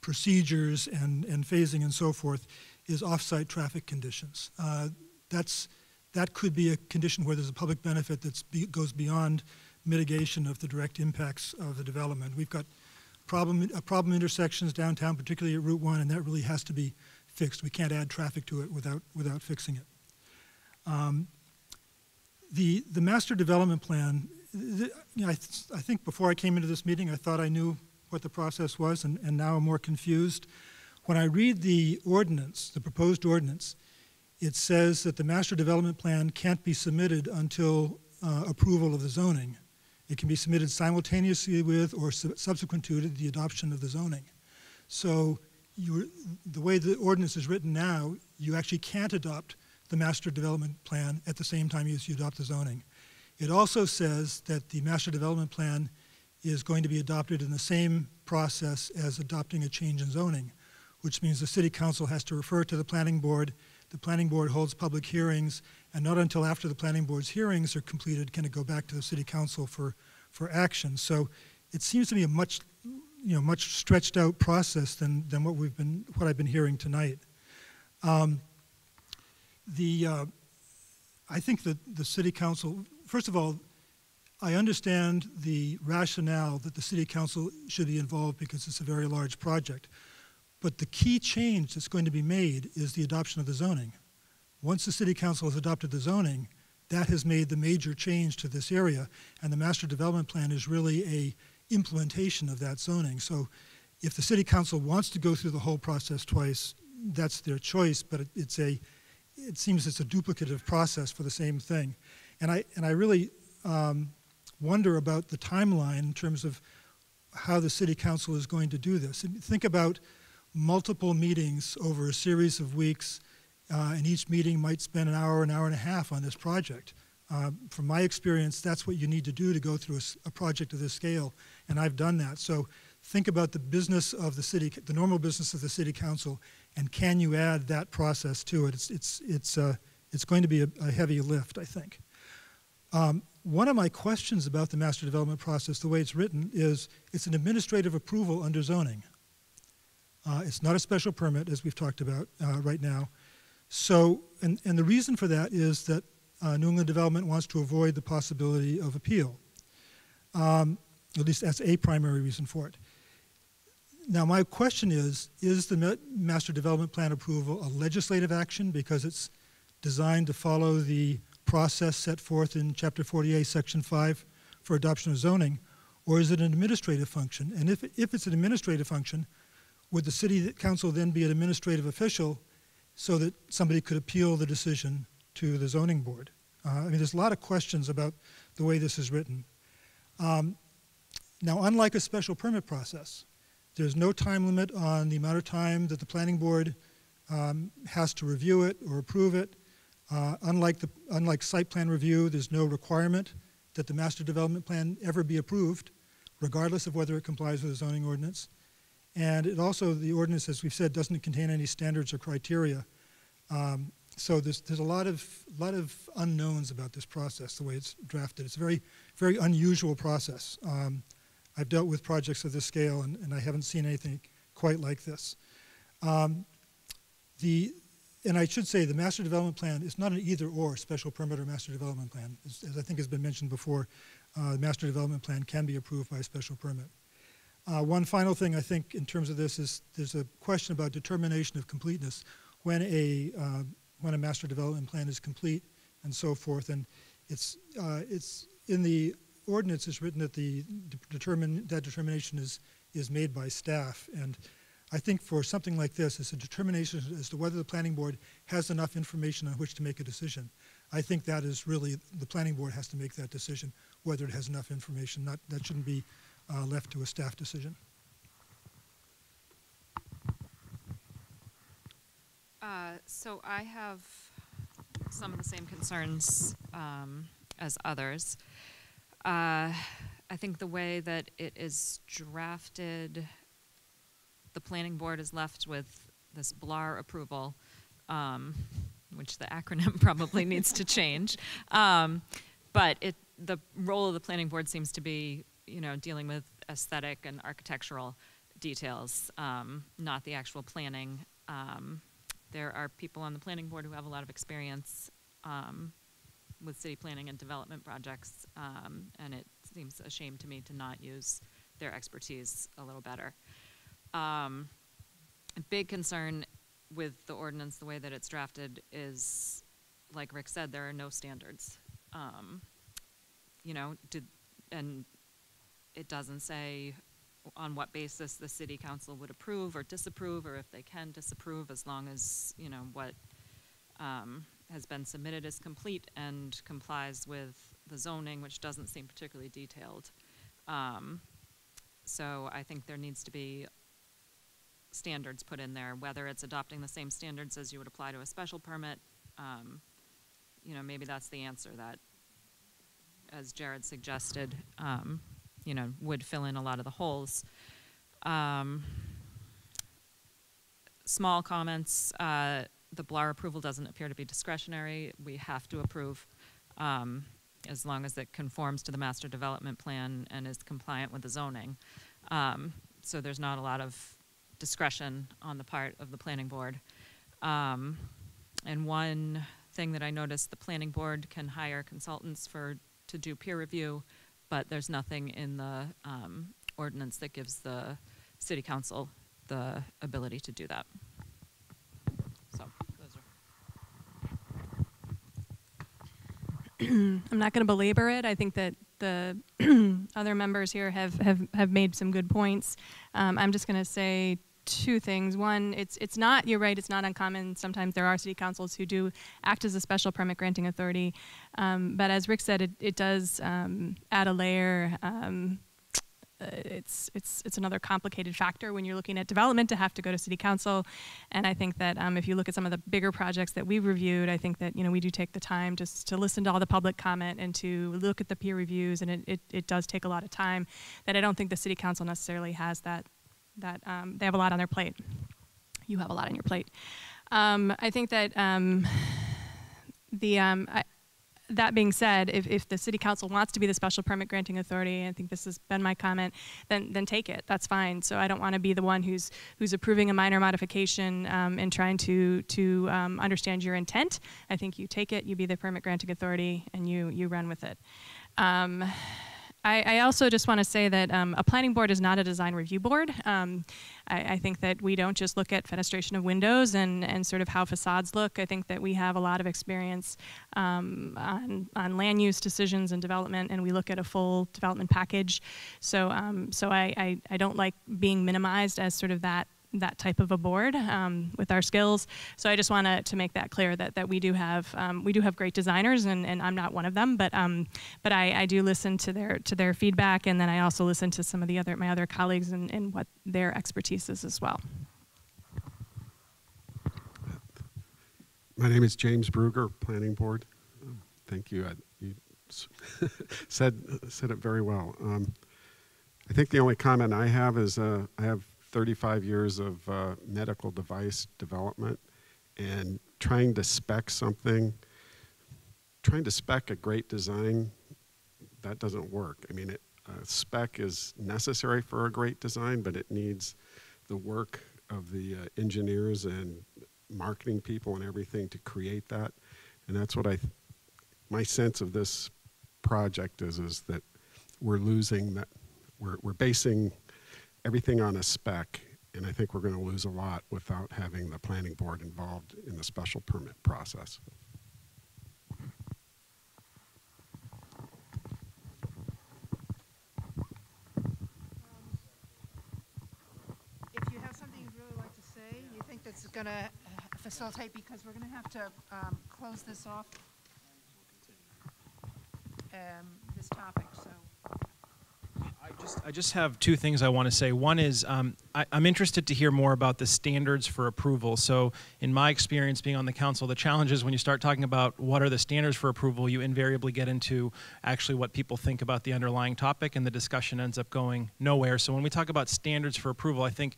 procedures and, and phasing and so forth, is off-site traffic conditions. Uh, that's that could be a condition where there's a public benefit that be, goes beyond mitigation of the direct impacts of the development. We've got problem, uh, problem intersections downtown, particularly at Route 1, and that really has to be fixed. We can't add traffic to it without, without fixing it. Um, the, the master development plan, the, you know, I, th I think before I came into this meeting, I thought I knew what the process was, and, and now I'm more confused. When I read the ordinance, the proposed ordinance, it says that the master development plan can't be submitted until uh, approval of the zoning. It can be submitted simultaneously with or su- subsequent to the adoption of the zoning. So the way the ordinance is written now, you actually can't adopt the master development plan at the same time as you adopt the zoning. It also says that the master development plan is going to be adopted in the same process as adopting a change in zoning, which means the city council has to refer to the planning board. The planning board holds public hearings, and not until after the planning board's hearings are completed can it go back to the city council for, for action. So it seems to me a much, you know, much stretched out process than, than what we've been, what I've been hearing tonight. Um, the, uh, I think that the city council, first of all, I understand the rationale that the city council should be involved because it's a very large project. But the key change that's going to be made is the adoption of the zoning. Once the city council has adopted the zoning, that has made the major change to this area, and the master development plan is really a implementation of that zoning. So if the city council wants to go through the whole process twice, that's their choice, but it, it's a, it seems it's a duplicative process for the same thing. And I, and I really um, wonder about the timeline in terms of how the city council is going to do this. Think about multiple meetings over a series of weeks, uh, and each meeting might spend an hour, an hour and a half on this project. Uh, from my experience, that's what you need to do to go through a project of this scale, and I've done that. So think about the business of the city, the normal business of the city council, and can you add that process to it? It's, it's, it's, uh, it's going to be a, a heavy lift, I think. Um, one of my questions about the master development process, the way it's written, is it's an administrative approval under zoning. Uh, it's not a special permit, as we've talked about uh, right now. So, and, and the reason for that is that uh, New England Development wants to avoid the possibility of appeal. Um, at least that's a primary reason for it. Now, my question is Is the master development plan approval a legislative action because it's designed to follow the process set forth in Chapter 48, Section 5 for adoption of zoning, or is it an administrative function? And if, if it's an administrative function, would the city council then be an administrative official so that somebody could appeal the decision to the zoning board? Uh, I mean, there's a lot of questions about the way this is written. Um, now, unlike a special permit process, there's no time limit on the amount of time that the planning board um, has to review it or approve it. Uh, unlike, the, unlike site plan review, there's no requirement that the master development plan ever be approved, regardless of whether it complies with the zoning ordinance. And it also, the ordinance, as we've said, doesn't contain any standards or criteria. Um, so there's, there's a lot of, lot of unknowns about this process, the way it's drafted. It's a very, very unusual process. Um, I've dealt with projects of this scale, and, and I haven't seen anything quite like this. Um, the, and I should say, the master development plan is not an either-or, special permit or master development plan. As, as I think has been mentioned before, uh, the master development plan can be approved by a special permit. Uh, one final thing I think in terms of this is there's a question about determination of completeness when a uh, when a master development plan is complete and so forth. And it's uh, it's in the ordinance is written that the de- determine that determination is is made by staff. And I think for something like this, it's a determination as to whether the planning board has enough information on which to make a decision. I think that is really the planning board has to make that decision whether it has enough information. Not that shouldn't be uh, left to a staff decision. Uh, So I have some of the same concerns um, as others. Uh, I think the way that it is drafted, the planning board is left with this BLAR approval, um, which the acronym [laughs] probably needs to change. Um, But it, the role of the planning board seems to be, you know, dealing with aesthetic and architectural details, um, not the actual planning. Um, there are people on the planning board who have a lot of experience um, with city planning and development projects, um, and it seems a shame to me to not use their expertise a little better. Um, a big concern with the ordinance, the way that it's drafted, is, like Rick said, there are no standards. Um, you know, did, and it doesn't say on what basis the city council would approve or disapprove, or if they can disapprove, as long as, you know, what um, has been submitted is complete and complies with the zoning, which doesn't seem particularly detailed. Um, So I think there needs to be standards put in there, whether it's adopting the same standards as you would apply to a special permit. um, You know, maybe that's the answer, that, as Jared suggested, um, you know, would fill in a lot of the holes. Um, Small comments, uh, the Blar approval doesn't appear to be discretionary. We have to approve, um, as long as it conforms to the master development plan and is compliant with the zoning. Um, So there's not a lot of discretion on the part of the planning board. Um, And one thing that I noticed, the planning board can hire consultants for, to do peer review, but there's nothing in the um, ordinance that gives the city council the ability to do that. So. I'm not going to belabor it. I think that the [clears throat] other members here have, have, have made some good points. Um, I'm just going to say two things. One, it's it's not. You're right. It's not uncommon. Sometimes there are city councils who do act as a special permit granting authority. Um, but as Rick said, it, it does um, add a layer. Um, uh, it's it's it's another complicated factor when you're looking at development to have to go to city council, and I think that um, if you look at some of the bigger projects that we've reviewed, I think that you know we do take the time just to listen to all the public comment and to look at the peer reviews, and it, it, it does take a lot of time that I don't think the city council necessarily has that that um, they have a lot on their plate. You have a lot on your plate. Um, I think that um, the um, I, that being said, if, if the city council wants to be the special permit granting authority, I think this has been my comment, then then take it. That's fine. So I don't want to be the one who's who's approving a minor modification um, and trying to to um, understand your intent. I think you take it, you be the permit granting authority, and you you run with it. Um, I, I also just want to say that um, a planning board is not a design review board. Um, I, I think that we don't just look at fenestration of windows and, and sort of how facades look. I think that we have a lot of experience um, on, on land use decisions and development, and we look at a full development package. So, um, so I, I, I don't like being minimized as sort of that that type of a board um, with our skills. So I just want to, make that clear that, that we do have um, we do have great designers, and, and I'm not one of them, but um, but I, I do listen to their to their feedback, and then I also listen to some of the other my other colleagues and, and what their expertise is as well. My name is James Bruger, Planning Board. Thank you. I- You [laughs] said, said it very well. Um, I think the only comment I have is uh, I have 35 years of uh, medical device development and trying to spec something, trying to spec a great design, that doesn't work. I mean, it, spec is necessary for a great design, but it needs the work of the uh, engineers and marketing people and everything to create that. And that's what I, th- my sense of this project is, is that we're losing that, we're, we're basing everything on a spec, and I think we're going to lose a lot without having the planning board involved in the special permit process. If you have something you'd really like to say, you think that's going to facilitate, because we're going to have to um, close this off, um, this topic, so. I just, I just have two things I want to say. One is um, I, I'm interested to hear more about the standards for approval. So, in my experience being on the council, the challenge is when you start talking about what are the standards for approval, you invariably get into actually what people think about the underlying topic, and the discussion ends up going nowhere. So, when we talk about standards for approval, I think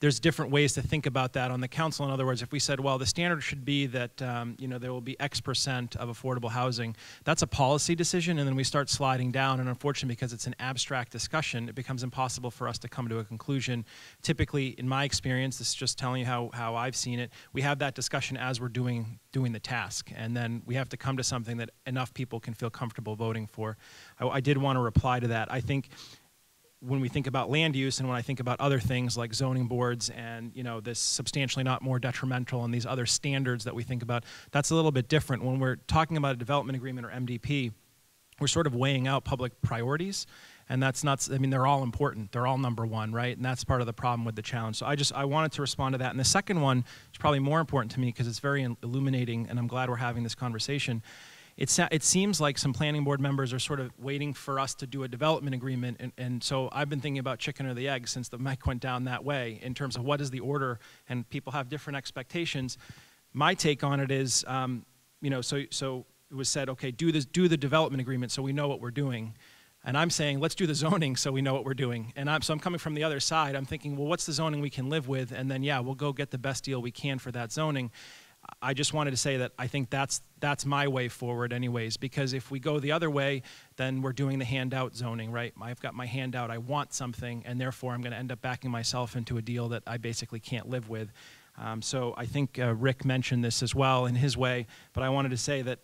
there's different ways to think about that on the council. In other words, if we said, well, the standard should be that um, you know there will be X percent of affordable housing, that's a policy decision, and then we start sliding down. And unfortunately, because it's an abstract discussion, it becomes impossible for us to come to a conclusion. Typically, in my experience, this is just telling you how, how I've seen it. We have that discussion as we're doing doing the task, and then we have to come to something that enough people can feel comfortable voting for. I, I did want to reply to that. I think when we think about land use and when I think about other things like zoning boards and you know this substantially not more detrimental and these other standards that we think about, that's a little bit different. When we're talking about a development agreement or MDP, we're sort of weighing out public priorities. And that's not, I mean, they're all important. They're all number one, right? And that's part of the problem with the challenge. So I just, I wanted to respond to that. And the second one is probably more important to me because it's very illuminating, and I'm glad we're having this conversation. It, it seems like some planning board members are sort of waiting for us to do a development agreement. And, and so I've been thinking about chicken or the egg since the mic went down that way in terms of what is the order, and people have different expectations. My take on it is, um, you know, so, so it was said, okay, do, this, do the development agreement so we know what we're doing. And I'm saying, let's do the zoning so we know what we're doing. And I'm, so I'm coming from the other side. I'm thinking, well, what's the zoning we can live with? And then, yeah, we'll go get the best deal we can for that zoning. I just wanted to say that I think that's, that's my way forward, anyways, because if we go the other way, then we're doing the handout zoning, right? I've got my handout, I want something, and therefore I'm going to end up backing myself into a deal that I basically can't live with. Um, so I think uh, Rick mentioned this as well in his way, but I wanted to say that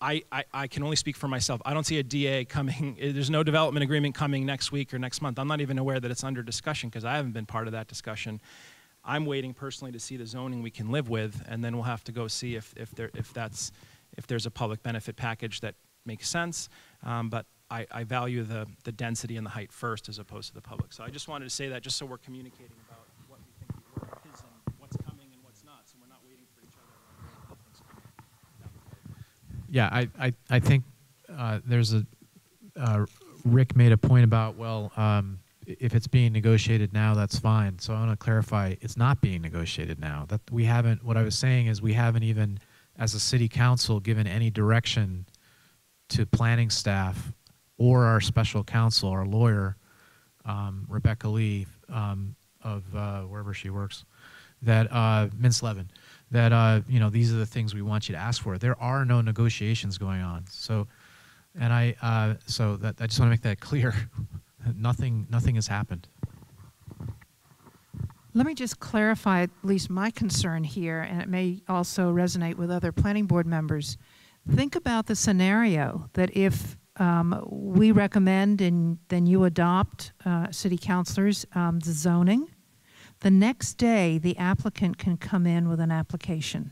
I, I, I, can only speak for myself. I don't see a DA coming, [laughs] there's no development agreement coming next week or next month. I'm not even aware that it's under discussion because I haven't been part of that discussion. I'm waiting personally to see the zoning we can live with, and then we'll have to go see if, if, there, if, that's, if there's a public benefit package that makes sense. Um, but I, I value the, the density and the height first as opposed to the public. So I just wanted to say that just so we're communicating about what we think the order is and what's coming and what's not, so we're not waiting for each other. Yeah, I, I, I think uh, there's a, uh, Rick made a point about, well, um, if it's being negotiated now, that's fine. So I want to clarify, it's not being negotiated now. That we haven't, what I was saying is we haven't even, as a city council, given any direction to planning staff or our special counsel, our lawyer, um, Rebecca Lee, um, of uh, wherever she works, that uh, Mintz Levin, that uh, you know these are the things we want you to ask for. There are no negotiations going on. So, and I uh, so that I just want to make that [laughs] clear. Nothing nothing has happened. Let me just clarify at least my concern here, and it may also resonate with other planning board members. Think about the scenario that if um, we recommend and then you adopt, uh, city councilors, um, the zoning, the next day the applicant can come in with an application.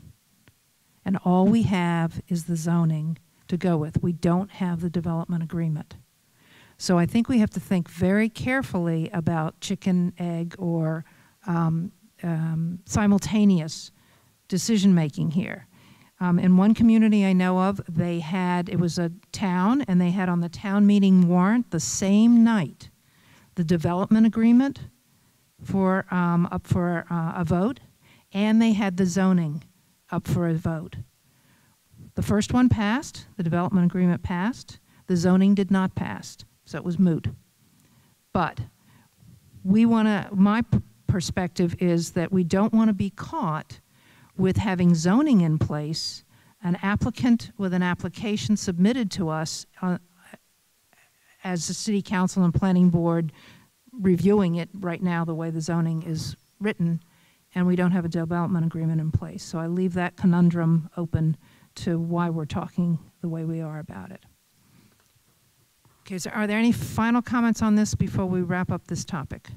And all we have is the zoning to go with. We don't have the development agreement. So I think we have to think very carefully about chicken, egg, or um, um, simultaneous decision making here. Um, in one community I know of, they had, it was a town, and they had on the town meeting warrant the same night the development agreement for, um, up for uh, a vote, and they had the zoning up for a vote. The first one passed, the development agreement passed, the zoning did not pass so it was moot. But we want to, my perspective is that we don't want to be caught with having zoning in place, an applicant with an application submitted to us uh, as the city council and planning board reviewing it right now the way the zoning is written, and we don't have a development agreement in place. So I leave that conundrum open to why we're talking the way we are about it. Okay, so are there any final comments on this before we wrap up this topic?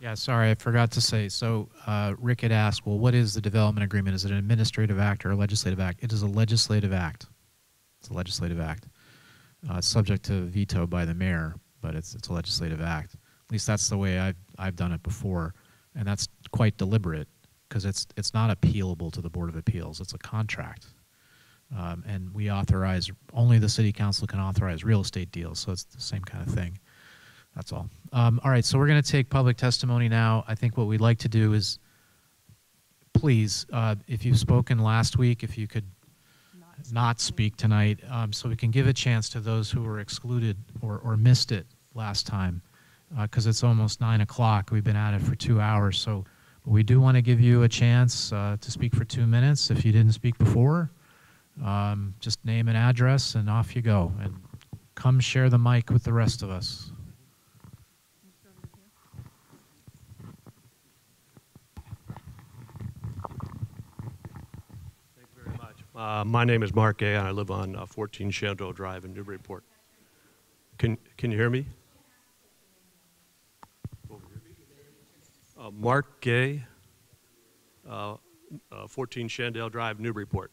Yeah, sorry, I forgot to say. So uh, Rick had asked, well, what is the development agreement? Is it an administrative act or a legislative act? It is a legislative act. It's a legislative act. Uh, subject to veto by the mayor, but it's, it's a legislative act. At least that's the way I've, I've done it before. And that's quite deliberate because it's, it's not appealable to the Board of Appeals. It's a contract. Um, and we authorize, only the city council can authorize real estate deals, so it's the same kind of thing. That's all. Um, all right, so we're going to take public testimony now. I think what we'd like to do is, please, uh, if you've spoken last week, if you could not, not speak tonight, um, so we can give a chance to those who were excluded or, or missed it last time, because uh, it's almost 9 o'clock. We've been at it for two hours, so we do want to give you a chance uh, to speak for two minutes if you didn't speak before. Um, just name and address, and off you go. And come share the mic with the rest of us. Thank you very much. Uh, my name is Mark Gay, and I live on uh, 14 Shenandoah Drive in Newburyport. Can, can you hear me? Uh, Mark Gay, uh, uh, 14 Shenandoah Drive, Newburyport.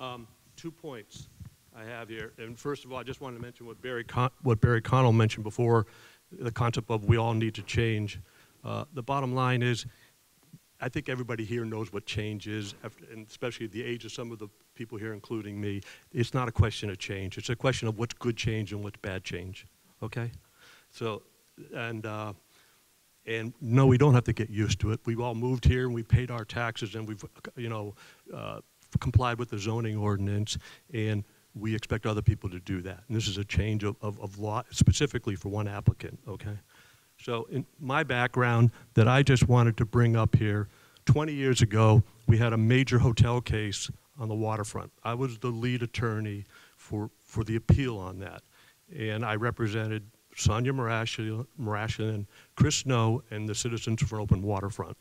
Um, two points. I have here. And first of all, I just wanted to mention what Barry, Con- what Barry Connell mentioned before, the concept of we all need to change. Uh, the bottom line is, I think everybody here knows what change is, and especially the age of some of the people here, including me. It's not a question of change. It's a question of what's good change and what's bad change. Okay? So, and uh, and no, we don't have to get used to it. We've all moved here and we paid our taxes and we've, you know, uh, complied with the zoning ordinance, and we expect other people to do that. And this is a change of, of, of law specifically for one applicant, okay? So in my background that I just wanted to bring up here, 20 years ago, we had a major hotel case on the waterfront. I was the lead attorney for, for the appeal on that. And I represented Sonia Marashian, Chris Snow, and the Citizens for Open Waterfront.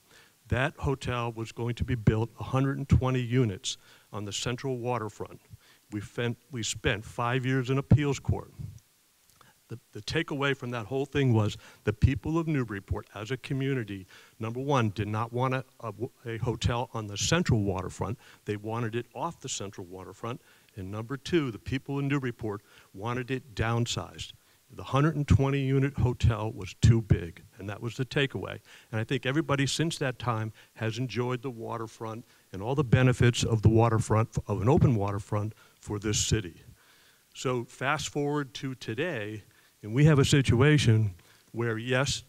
That hotel was going to be built 120 units on the central waterfront. We, fen- we spent five years in appeals court. The, the takeaway from that whole thing was the people of Newburyport as a community, number one, did not want a, a, a hotel on the central waterfront. They wanted it off the central waterfront. And number two, the people in Newburyport wanted it downsized. The 120 unit hotel was too big, and that was the takeaway. And I think everybody since that time has enjoyed the waterfront and all the benefits of the waterfront, of an open waterfront for this city. So fast forward to today, and we have a situation where, yes,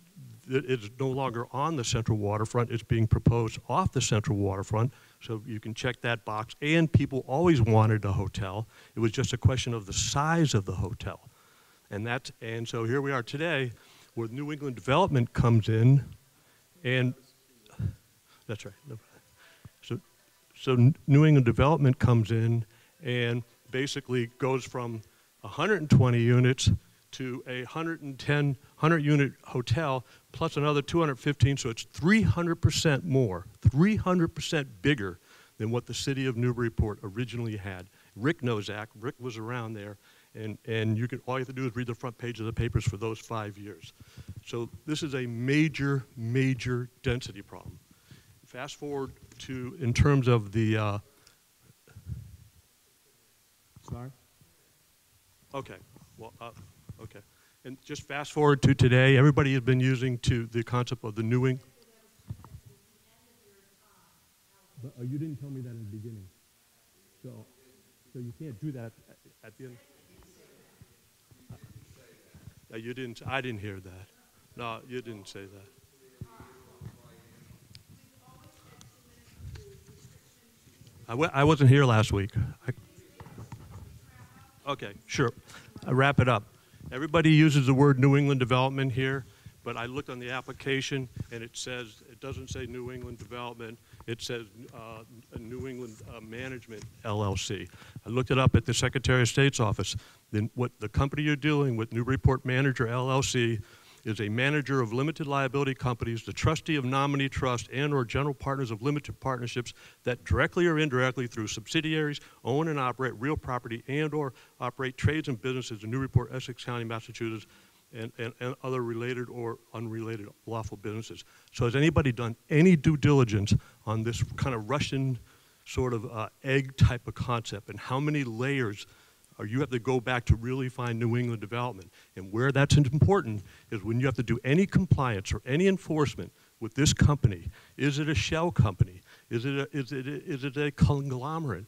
it is no longer on the central waterfront, it's being proposed off the central waterfront, so you can check that box. And people always wanted a hotel. It was just a question of the size of the hotel. And that's, and so here we are today, where New England Development comes in, and that's right. So, so New England Development comes in and basically goes from 120 units to a 110, 100 unit hotel plus another 215, so it's 300% more, 300% bigger than what the city of Newburyport originally had. Rick Nozak. Rick was around there. And, and you can, all you have to do is read the front page of the papers for those five years. So this is a major, major density problem. Fast forward to, in terms of the, uh, sorry? Okay, well, uh, okay. And just fast forward to today, everybody has been using to the concept of the New England. But uh, you didn't tell me that in the beginning. So, so you can't do that at, at the end. Uh, you didn't. I didn't hear that. No, you didn't say that. I w- I wasn't here last week. I, okay, sure. I wrap it up. Everybody uses the word New England Development here, but I looked on the application and it says it doesn't say New England Development. It says uh, New England uh, Management LLC. I looked it up at the Secretary of State's office. Then what the company you're dealing with, Newburyport Manager LLC, is a manager of limited liability companies, the trustee of nominee trust and or general partners of limited partnerships that directly or indirectly through subsidiaries own and operate real property and or operate trades and businesses in Newburyport, Essex County, Massachusetts, and, and, and other related or unrelated lawful businesses. So has anybody done any due diligence on this kind of Russian sort of uh, egg type of concept and how many layers or you have to go back to really find New England development. And where that's important is when you have to do any compliance or any enforcement with this company. Is it a shell company? Is it a, is it a, is it a conglomerate?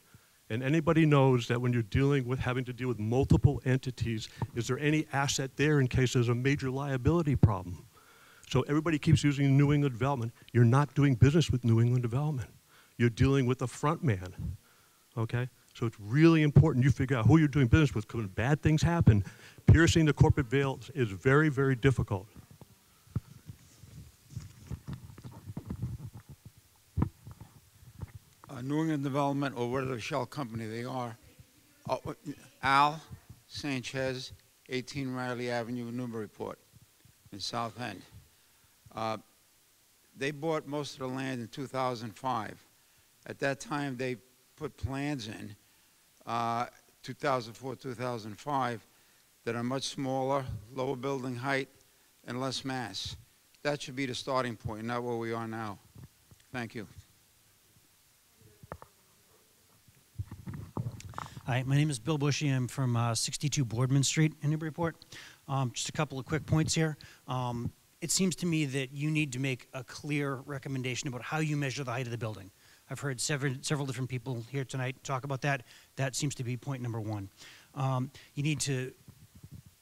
And anybody knows that when you're dealing with having to deal with multiple entities, is there any asset there in case there's a major liability problem? So everybody keeps using New England development. You're not doing business with New England development. You're dealing with the front man. Okay? So it's really important you figure out who you're doing business with because when bad things happen, piercing the corporate veil is very, very difficult. New England Development or whatever shell company they are. Uh, Al Sanchez, 18 Riley Avenue, Newburyport, in South End. Uh, they bought most of the land in 2005. At that time, they put plans in, uh, 2004, 2005, that are much smaller, lower building height, and less mass. That should be the starting point, not where we are now. Thank you. Hi, my name is Bill Bushy. I'm from uh, 62 Boardman Street in Newburyport. Um, just a couple of quick points here. Um, it seems to me that you need to make a clear recommendation about how you measure the height of the building. I've heard several, several different people here tonight talk about that. That seems to be point number one. Um, you need to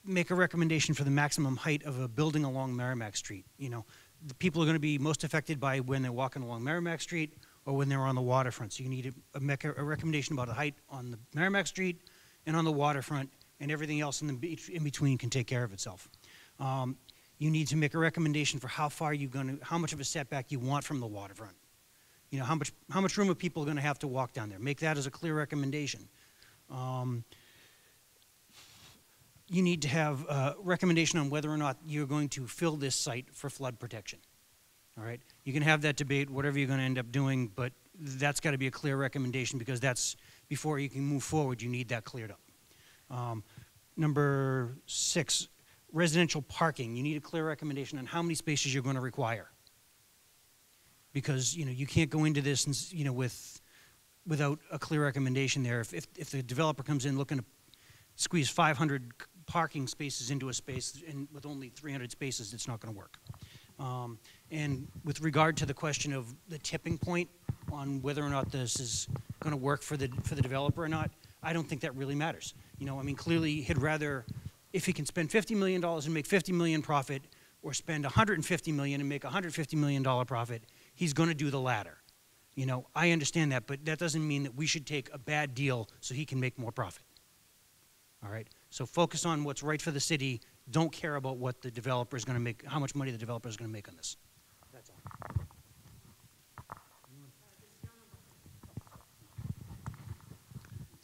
make a recommendation for the maximum height of a building along Merrimack Street. You know, the people are going to be most affected by when they're walking along Merrimack Street or when they're on the waterfront. So you need a, a, recommendation about the height on the Merrimack Street and on the waterfront, and everything else in the be- in between can take care of itself. Um, you need to make a recommendation for how far you're going to, how much of a setback you want from the waterfront. You know, how much how much room are people going to have to walk down there? Make that as a clear recommendation. Um, you need to have a recommendation on whether or not you're going to fill this site for flood protection. All right, you can have that debate, whatever you're going to end up doing, but that's got to be a clear recommendation because that's before you can move forward. You need that cleared up. Um, number six, residential parking. You need a clear recommendation on how many spaces you're going to require. Because you know you can't go into this and, you know with without a clear recommendation there. If, if, if the developer comes in looking to squeeze 500 parking spaces into a space and with only 300 spaces, it's not going to work. Um, and with regard to the question of the tipping point on whether or not this is going to work for the for the developer or not, I don't think that really matters. You know, I mean, clearly he'd rather, if he can spend 50 million dollars and make 50 million profit, or spend 150 million and make 150 million dollar profit, he's going to do the latter. You know, I understand that, but that doesn't mean that we should take a bad deal so he can make more profit. All right. So focus on what's right for the city. Don't care about what the developer is going to make, how much money the developer is going to make on this.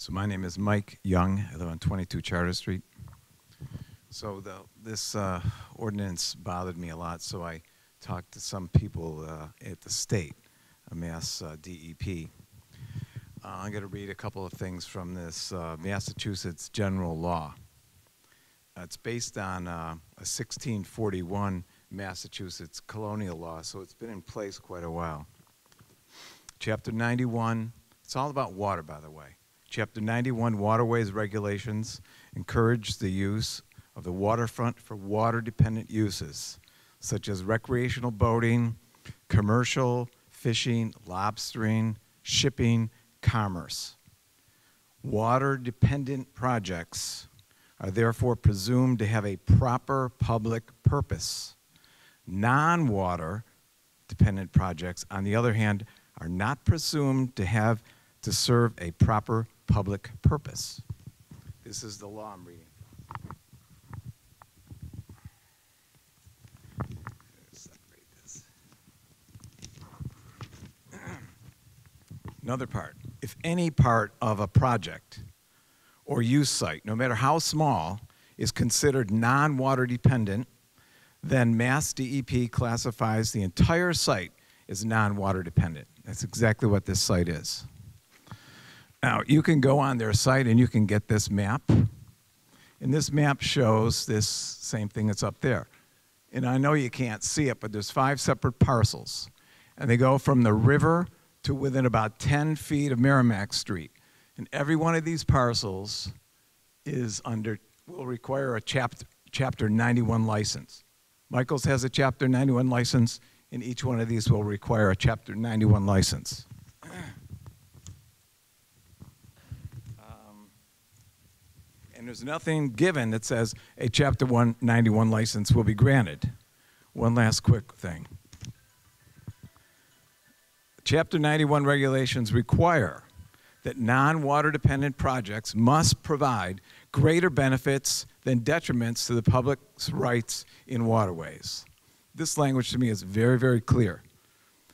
So my name is Mike Young. I live on 22 Charter Street. So the, this uh, ordinance bothered me a lot, so I talked to some people uh, at the state, Mass uh, DEP. Uh, I'm going to read a couple of things from this uh, Massachusetts general law. Uh, it's based on a 1641 Massachusetts colonial law, so it's been in place quite a while. Chapter 91, it's all about water, by the way. Chapter 91 Waterways Regulations encourage the use of the waterfront for water dependent uses, such as recreational boating, commercial, fishing, lobstering, shipping, commerce. Water dependent projects are therefore presumed to have a proper public purpose. Non water dependent projects, on the other hand, are not presumed to have to serve a proper public purpose. This is the law I'm reading. Another part. If any part of a project or use site, no matter how small, is considered non water dependent, then Mass DEP classifies the entire site as non water dependent. That's exactly what this site is. Now, you can go on their site and you can get this map. And this map shows this same thing that's up there. And I know you can't see it, but there's five separate parcels. And they go from the river to within about 10 feet of Merrimack Street. And every one of these parcels is under, will require a chapter, chapter 91 license. Michael's has a chapter 91 license, and each one of these will require a chapter 91 license. [clears throat] and there's nothing given that says a chapter 191 license will be granted. One last quick thing. Chapter 91 regulations require that non water dependent projects must provide greater benefits than detriments to the public's rights in waterways. This language to me is very, very clear.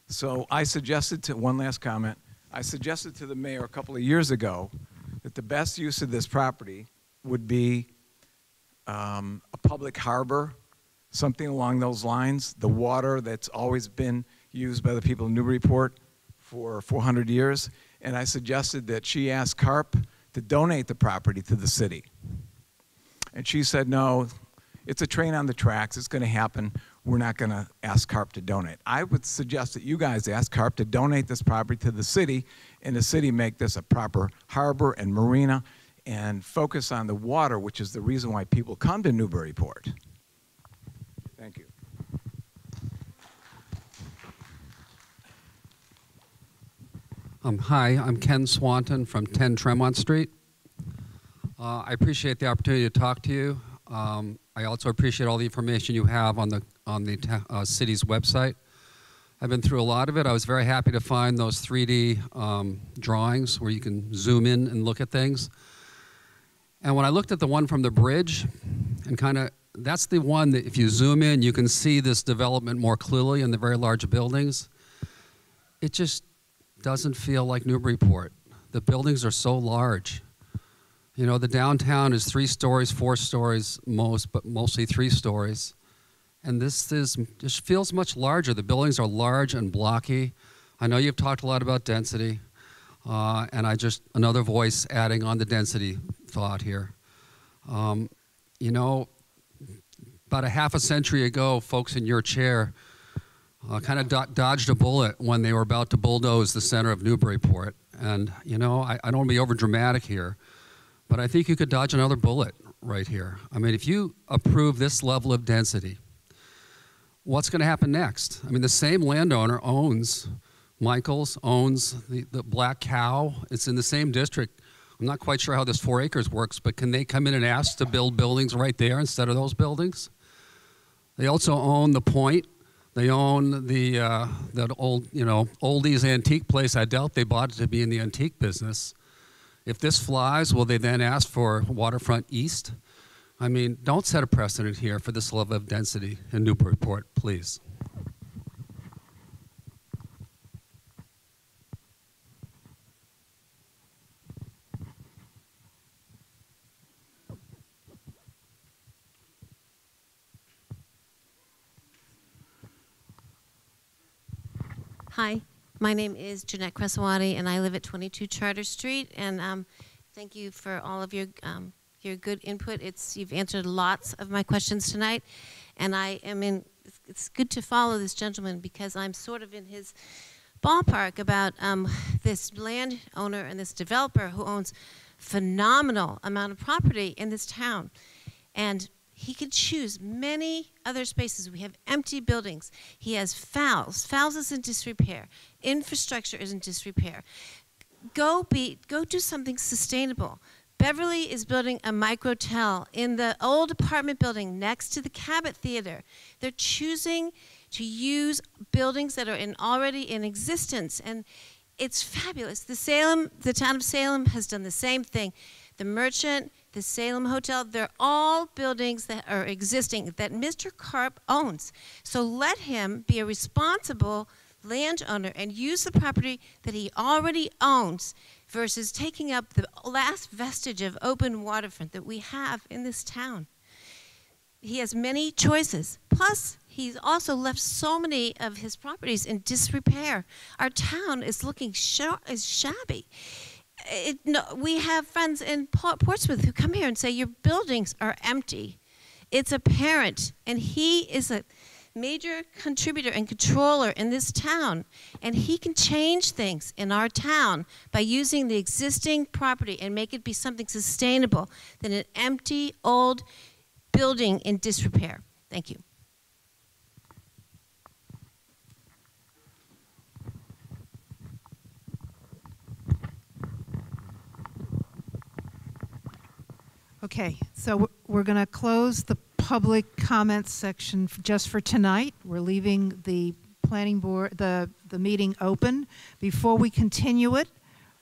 So I suggested to, one last comment, I suggested to the mayor a couple of years ago that the best use of this property would be um, a public harbor, something along those lines. The water that's always been used by the people of Newburyport for 400 years, and I suggested that she ask Karp to donate the property to the city. And she said no, It's a train on the tracks. It's going to happen. We're not going to ask Karp to donate. I would suggest that you guys ask Karp to donate this property to the city, and the city make this a proper harbor and marina, and focus on the water, which is the reason why people come to Newburyport. Thank you. Um, hi, I'm Ken Swanton from 10 Tremont Street. Uh, I appreciate the opportunity to talk to you. Um, I also appreciate all the information you have on the on the uh, city's website. I've been through a lot of it. I was very happy to find those 3D um, drawings where you can zoom in and look at things. And when I looked at the one from the bridge, and kind of that's the one that if you zoom in, you can see this development more clearly in the very large buildings. It just doesn't feel like Newburyport. The buildings are so large. You know, the downtown is three stories, four stories most, but mostly three stories. And this is just feels much larger. The buildings are large and blocky. I know you've talked a lot about density, uh, and I just another voice adding on the density thought here. Um, you know, about a half a century ago, folks in your chair uh, kind of do- dodged a bullet when they were about to bulldoze the center of Newburyport. And, you know, I, I don't want to be over dramatic here, but I think you could dodge another bullet right here. I mean, if you approve this level of density, what's going to happen next? I mean, the same landowner owns Michaels, owns the, the Black Cow. It's in the same district. I'm not quite sure how this four acres works, but can they come in and ask to build buildings right there instead of those buildings? They also own the Point. They own the uh, that old, you know, oldies antique place. I doubt they bought it to be in the antique business. If this flies, will they then ask for waterfront east? I mean, don't set a precedent here for this level of density in Newburyport, please. Hi, my name is Jeanette Cresawati, and I live at 22 Charter Street. And um, thank you for all of your um, your good input. It's you've answered lots of my questions tonight, and I am in. It's good to follow this gentleman because I'm sort of in his ballpark about um, this landowner and this developer who owns phenomenal amount of property in this town, and he could choose many other spaces. We have empty buildings. He has Fowle's. Fowle's is in disrepair. Infrastructure is in disrepair. Go be go do something sustainable. Beverly is building a microtel in the old apartment building next to the Cabot Theater. They're choosing to use buildings that are in already in existence and it's fabulous. The Salem, the town of Salem has done the same thing. The Merchant, the Salem Hotel, they're all buildings that are existing that Mr. Karp owns. So let him be a responsible landowner and use the property that he already owns versus taking up the last vestige of open waterfront that we have in this town. He has many choices. Plus, he's also left so many of his properties in disrepair. Our town is looking is shabby. It, no, we have friends in Portsmouth who come here and say your buildings are empty. It's apparent, and he is a major contributor and controller in this town, and he can change things in our town by using the existing property and make it be something sustainable than an empty old building in disrepair. Thank you. Okay, so we're going to close the public comments section just for tonight. We're leaving the planning board, the, the meeting open. Before we continue it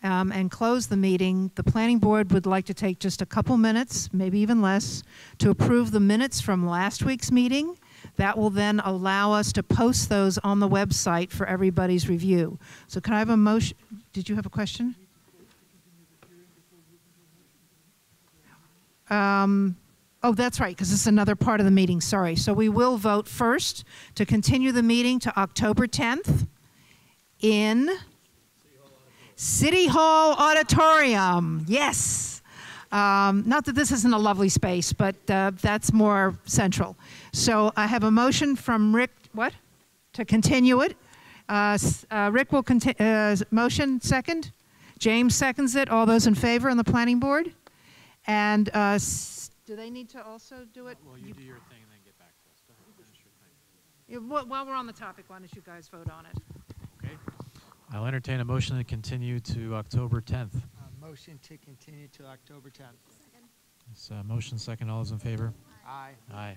um, and close the meeting, the planning board would like to take just a couple minutes, maybe even less, to approve the minutes from last week's meeting. That will then allow us to post those on the website for everybody's review. So can I have a motion? Did you have a question? Um, oh, that's right, because this is another part of the meeting. Sorry. So we will vote first to continue the meeting to October 10th in City Hall Auditorium. Yes. Um, Not that this isn't a lovely space, but uh, that's more central. So I have a motion from Rick, what? To continue it. Uh, uh, Rick will uh, motion, second. James seconds it. All those in favor on the planning board? And uh, s- do they need to also do it? Well, you do your thing and then get back to us. Go ahead, finish your thing. While we're on the topic, why don't you guys vote on it? Okay. I'll entertain a motion to continue to October 10th. Uh, Motion to continue to October 10th. It's uh, motion second. All those in favor? Aye. Aye.